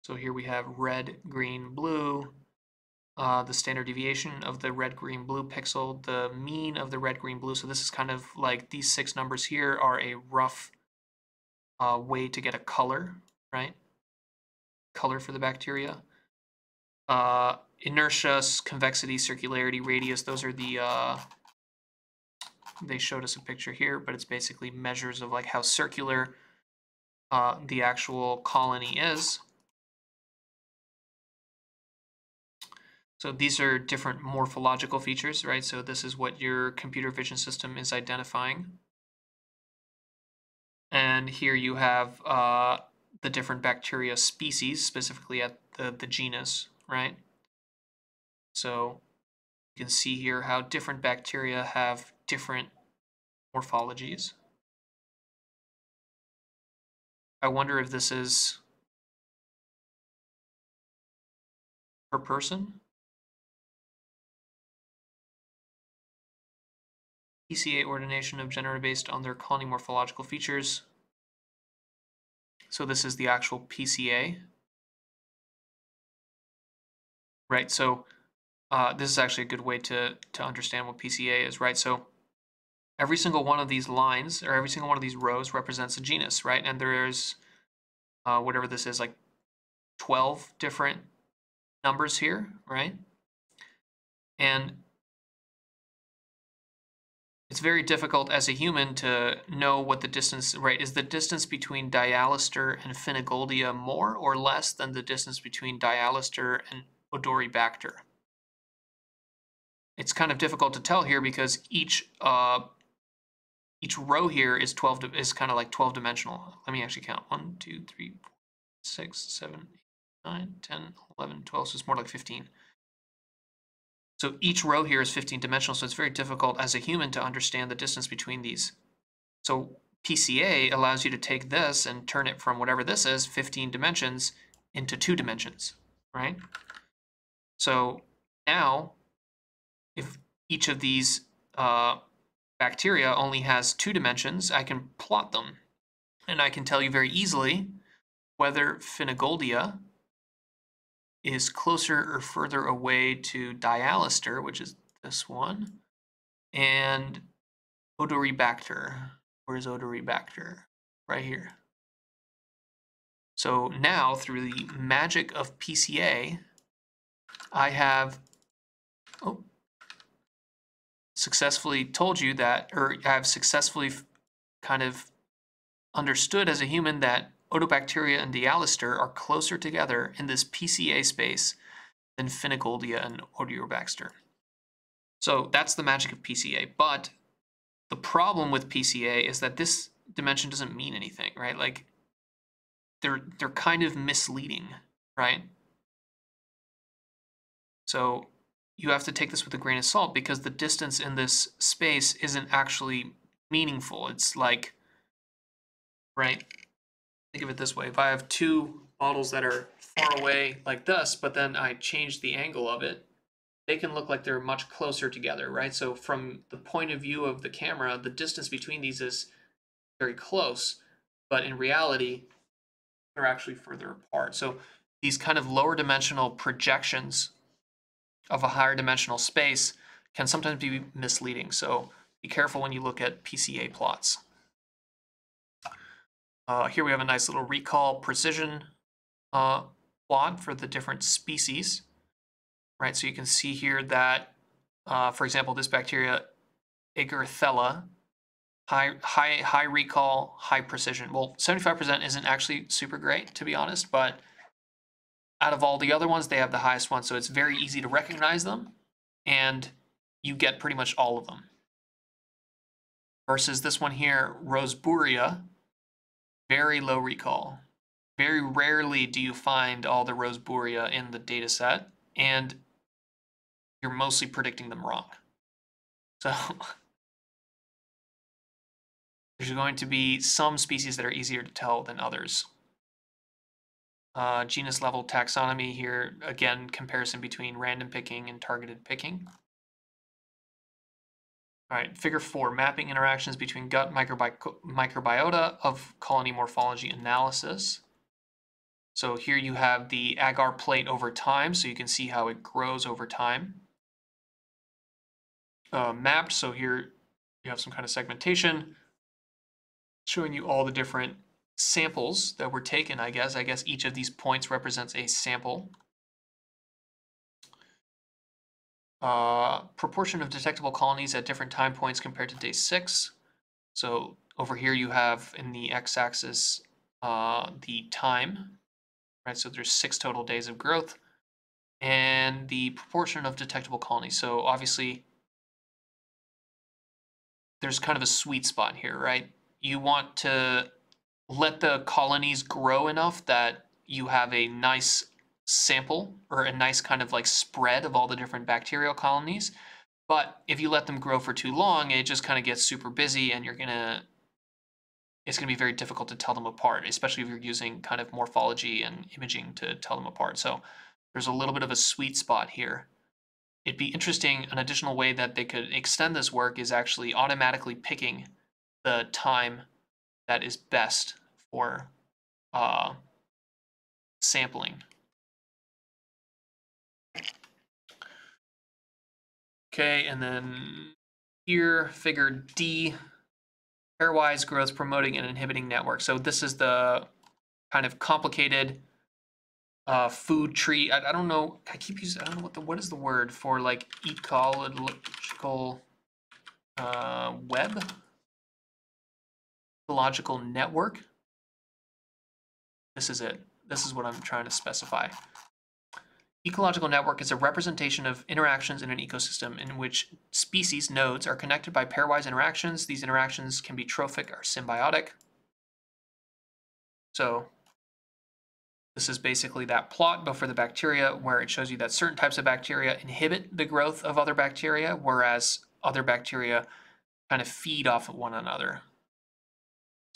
So here we have red, green, blue, uh, the standard deviation of the red, green, blue pixel, the mean of the red, green, blue. So this is kind of like these six numbers here are a rough uh, way to get a color, right? Color for the bacteria. Uh, inertia, convexity, circularity, radius, those are the, uh, they showed us a picture here, but it's basically measures of like how circular uh, the actual colony is. So these are different morphological features, right? So this is what your computer vision system is identifying. And here you have uh, the different bacteria species, specifically at the, the genus, right? So you can see here how different bacteria have different morphologies. I wonder if this is per person. PCA ordination of genera based on their colony morphological features. So this is the actual PCA. Right, so uh, this is actually a good way to, to understand what PCA is, right? So every single one of these lines, or every single one of these rows represents a genus, right? And there's, uh, whatever this is, like 12 different numbers here, right? And it's very difficult as a human to know what the distance, right? Is the distance between Dialister and Finegoldia more or less than the distance between Dialister and Odoribacter? It's kind of difficult to tell here because each uh, each row here is 12 is kind of like 12 dimensional. Let me actually count. 1, 2, 3, 4, 6, 7, 8, 9, 10, 11, 12. So it's more like 15. So each row here is 15 dimensional, so it's very difficult as a human to understand the distance between these. So PCA allows you to take this and turn it from whatever this is, 15 dimensions, into two dimensions, right? So now, if each of these uh, bacteria only has two dimensions, I can plot them. And I can tell you very easily whether Finegoldia is closer or further away to Dialister, which is this one, and Odoribacter. Where's Odoribacter? Right here. So now, through the magic of PCA, I have oh, successfully told you that, or I've successfully kind of understood as a human that Odoribacter and Dialister are closer together in this PCA space than Finegoldia and Odoribacter. So that's the magic of PCA. But the problem with PCA is that this dimension doesn't mean anything, right? Like they're they're kind of misleading, right? So you have to take this with a grain of salt because the distance in this space isn't actually meaningful. It's like, right? think of it this way. If I have two models that are far away like this, but then I change the angle of it, they can look like they're much closer together, right? So from the point of view of the camera, the distance between these is very close. but in reality, they're actually further apart. So these kind of lower dimensional projections of a higher dimensional space can sometimes be misleading. So be careful when you look at PCA plots. Uh, here we have a nice little recall precision uh, plot for the different species, right? So you can see here that, uh, for example, this bacteria, Eggerthella, high, high, high recall, high precision. Well, 75% isn't actually super great, to be honest, but out of all the other ones, they have the highest one. So it's very easy to recognize them, and you get pretty much all of them. Versus this one here, Roseburia, very low recall. Very rarely do you find all the Roseburia in the data set, and you're mostly predicting them wrong. So there's going to be some species that are easier to tell than others. Uh, genus level taxonomy here, again, comparison between random picking and targeted picking. All right, figure four, mapping interactions between gut microbi microbiota of colony morphology analysis. So here you have the agar plate over time, so you can see how it grows over time. Uh, mapped, so here you have some kind of segmentation showing you all the different samples that were taken, I guess. I guess each of these points represents a sample. Uh, proportion of detectable colonies at different time points compared to day six. So over here you have in the x-axis uh, the time, right? So there's six total days of growth and the proportion of detectable colonies. So obviously there's kind of a sweet spot here, right? You want to let the colonies grow enough that you have a nice sample or a nice kind of like spread of all the different bacterial colonies. But if you let them grow for too long, it just kind of gets super busy and you're going to, it's going to be very difficult to tell them apart, especially if you're using kind of morphology and imaging to tell them apart. So there's a little bit of a sweet spot here. It'd be interesting, an additional way that they could extend this work is actually automatically picking the time that is best for uh, sampling. Okay, and then here, figure D, pairwise growth promoting and inhibiting network. So this is the kind of complicated uh, food tree. I, I don't know. I keep using. I don't know what the what is the word for like ecological uh, web, ecological network. This is it. This is what I'm trying to specify. Ecological network is a representation of interactions in an ecosystem in which species nodes are connected by pairwise interactions. These interactions can be trophic or symbiotic. So this is basically that plot, but for the bacteria, where it shows you that certain types of bacteria inhibit the growth of other bacteria, whereas other bacteria kind of feed off of one another.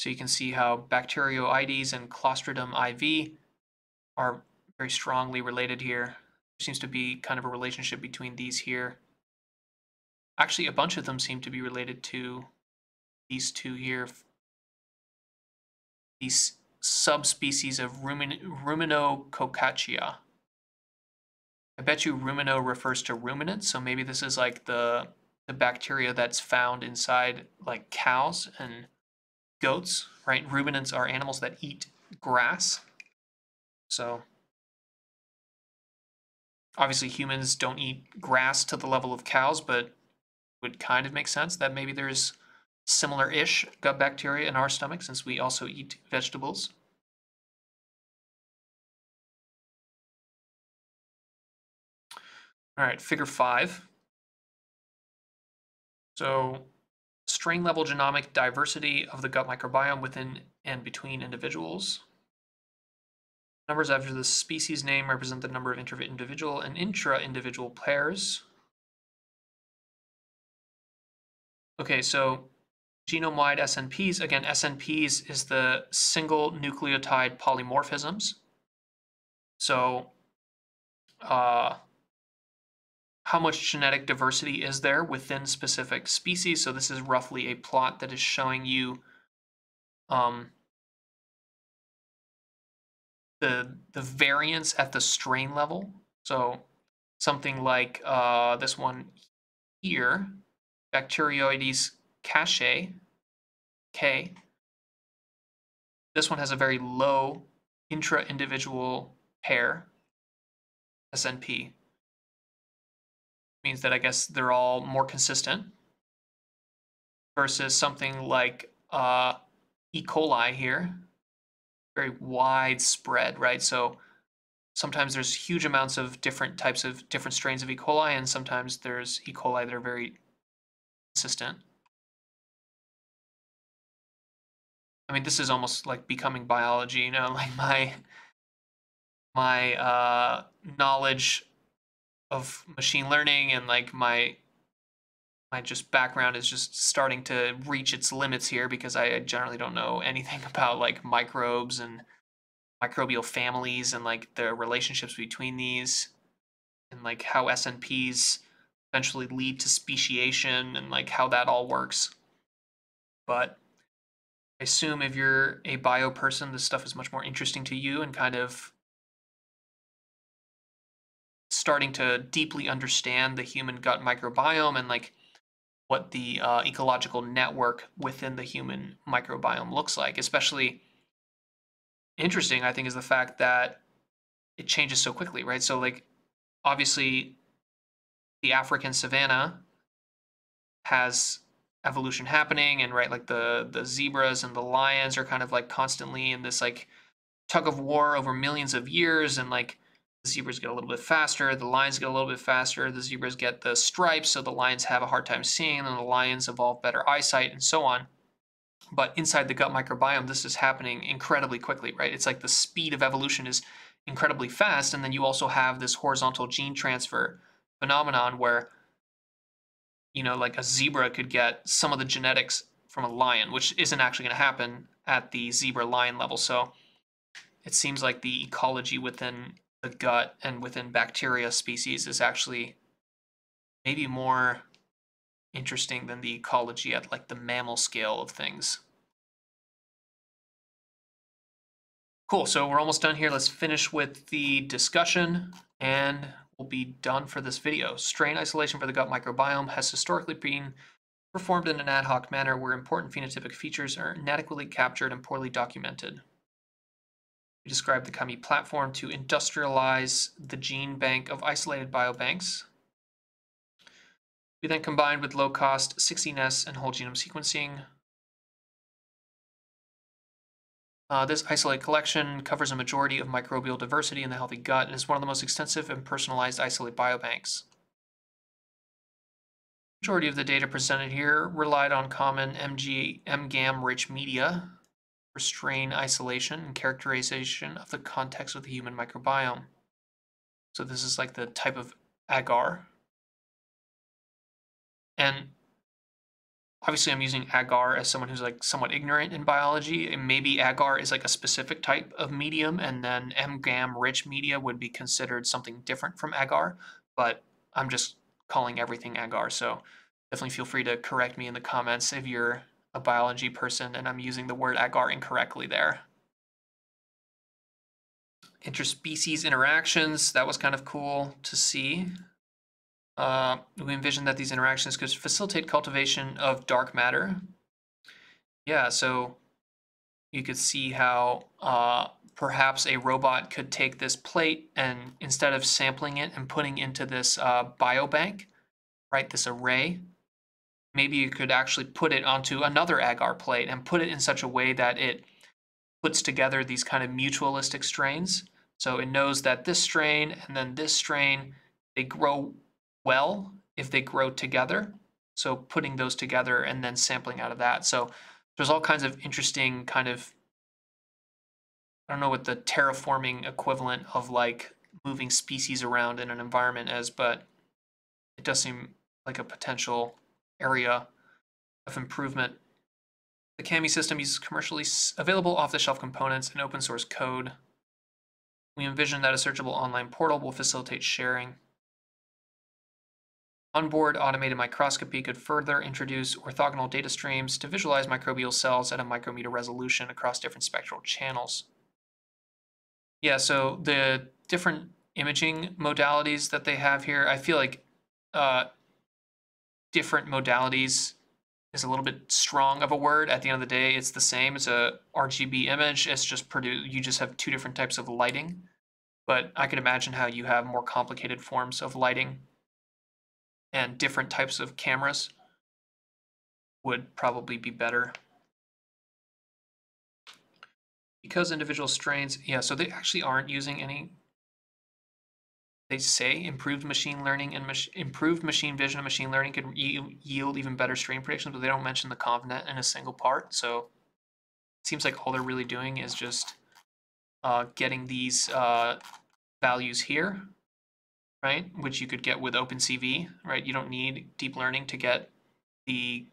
So you can see how Bacteroides and Clostridium IV are very strongly related here. There seems to be kind of a relationship between these here. Actually, a bunch of them seem to be related to these two here. These subspecies of rumin Ruminococcaceae. I bet you rumino refers to ruminants, so maybe this is like the the bacteria that's found inside like cows and goats, right? Ruminants are animals that eat grass. So obviously humans don't eat grass to the level of cows, but would kind of make sense that maybe there's similar-ish gut bacteria in our stomach since we also eat vegetables. All right, figure five. So strain level genomic diversity of the gut microbiome within and between individuals. Numbers after the species name represent the number of inter-individual and intra-individual pairs. Okay, so genome-wide SNPs, again, SNPs is the single nucleotide polymorphisms. So uh, how much genetic diversity is there within specific species? So this is roughly a plot that is showing you um, the the variance at the strain level. So something like uh, this one here, Bacteroides casei, K. This one has a very low intra-individual pair, SNP. Means that I guess they're all more consistent versus something like uh, E. coli here, very widespread, right? So sometimes there's huge amounts of different types of different strains of E. coli, and sometimes there's E. coli that are very consistent. I mean, this is almost like becoming biology, you know, like my my uh, knowledge of machine learning and like my my just background is just starting to reach its limits here because I generally don't know anything about like microbes and microbial families and like the relationships between these and like how SNPs eventually lead to speciation and like how that all works. But I assume if you're a bio person, this stuff is much more interesting to you and kind of starting to deeply understand the human gut microbiome and like what the uh, ecological network within the human microbiome looks like. Especially interesting, I think, is the fact that it changes so quickly, right? So, like, obviously, the African savanna has evolution happening, and right, like the the zebras and the lions are kind of like constantly in this like tug of war over millions of years, and like the zebras get a little bit faster, the lions get a little bit faster, the zebras get the stripes, so the lions have a hard time seeing, and the lions evolve better eyesight, and so on. But inside the gut microbiome, this is happening incredibly quickly, right? It's like the speed of evolution is incredibly fast, and then you also have this horizontal gene transfer phenomenon where, you know, like a zebra could get some of the genetics from a lion, which isn't actually going to happen at the zebra lion level. So it seems like the ecology within the gut and within bacteria species is actually maybe more interesting than the ecology at like the mammal scale of things. Cool, so we're almost done here. Let's finish with the discussion and we'll be done for this video. Strain isolation for the gut microbiome has historically been performed in an ad hoc manner where important phenotypic features are inadequately captured and poorly documented. We describe the CAMII platform to industrialize the gene bank of isolated biobanks. We then combined with low-cost 16S and whole genome sequencing. Uh, this isolate collection covers a majority of microbial diversity in the healthy gut and is one of the most extensive and personalized isolate biobanks. Majority of the data presented here relied on common MG, MGAM-rich media strain isolation and characterization of the context of the human microbiome. So this is like the type of agar. And obviously I'm using agar as someone who's like somewhat ignorant in biology. And maybe agar is like a specific type of medium and then MGAM rich media would be considered something different from agar, but I'm just calling everything agar. So definitely feel free to correct me in the comments if you're a biology person and I'm using the word agar incorrectly there. Interspecies interactions, that was kind of cool to see. Uh, we envisioned that these interactions could facilitate cultivation of dark matter. Yeah, so you could see how uh, perhaps a robot could take this plate and instead of sampling it and putting into this uh, biobank, right, this array, maybe you could actually put it onto another agar plate and put it in such a way that it puts together these kind of mutualistic strains. So it knows that this strain and then this strain, they grow well if they grow together. So putting those together and then sampling out of that. So there's all kinds of interesting kind of, I don't know what the terraforming equivalent of like moving species around in an environment is, but it does seem like a potential area of improvement. The CAMII system uses commercially available off-the-shelf components and open source code. We envision that a searchable online portal will facilitate sharing. Onboard automated microscopy could further introduce orthogonal data streams to visualize microbial cells at a micrometer resolution across different spectral channels. Yeah, so the different imaging modalities that they have here, I feel like uh, different modalities is a little bit strong of a word. At the end of the day, it's the same. It's a RGB image. It's just produce. You just have two different types of lighting. But I can imagine how you have more complicated forms of lighting and different types of cameras would probably be better. Because individual strains, yeah, so they actually aren't using any they say improved machine learning and mach- improved machine vision and machine learning could yield even better strain predictions, but they don't mention the ConvNet in a single part. So it seems like all they're really doing is just uh, getting these uh, values here, right? Which you could get with OpenCV, right? You don't need deep learning to get the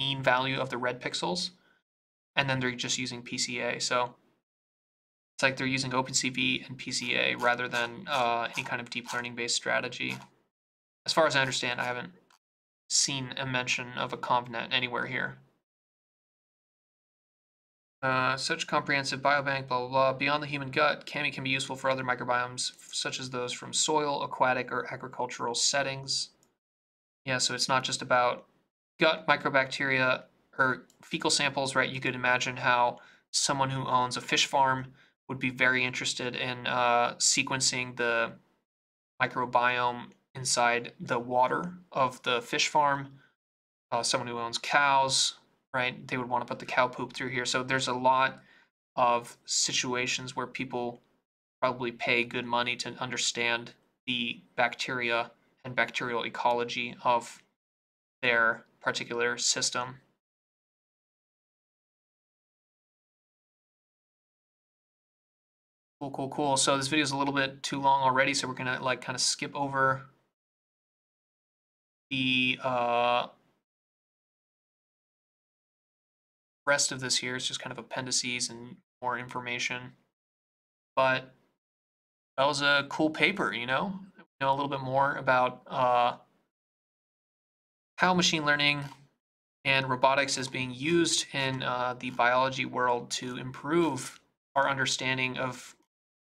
mean value of the red pixels. And then they're just using PCA. So like they're using OpenCV and PCA rather than uh, any kind of deep learning based strategy. As far as I understand, I haven't seen a mention of a ConvNet anywhere here. Uh, such comprehensive biobank, blah, blah, blah. Beyond the human gut, CAMII can be useful for other microbiomes, such as those from soil, aquatic, or agricultural settings. Yeah, so it's not just about gut microbacteria or fecal samples, right? You could imagine how someone who owns a fish farm would be very interested in uh, sequencing the microbiome inside the water of the fish farm. Uh, someone who owns cows, right? They would want to put the cow poop through here. So there's a lot of situations where people probably pay good money to understand the bacteria and bacterial ecology of their particular system. Cool, cool, cool. So this video is a little bit too long already, so we're gonna like kind of skip over the uh, rest of this here. It's just kind of appendices and more information. But that was a cool paper, you know? know a little bit more about uh, how machine learning and robotics is being used in uh, the biology world to improve our understanding of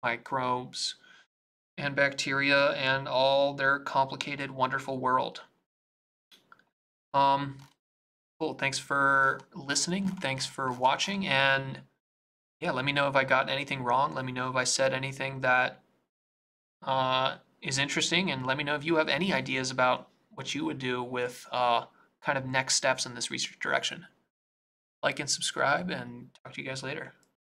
microbes and bacteria and all their complicated, wonderful world. Um, cool. Thanks for listening. Thanks for watching. And yeah, let me know if I got anything wrong. Let me know if I said anything that uh, is interesting. And let me know if you have any ideas about what you would do with uh, kind of next steps in this research direction. Like and subscribe, and talk to you guys later.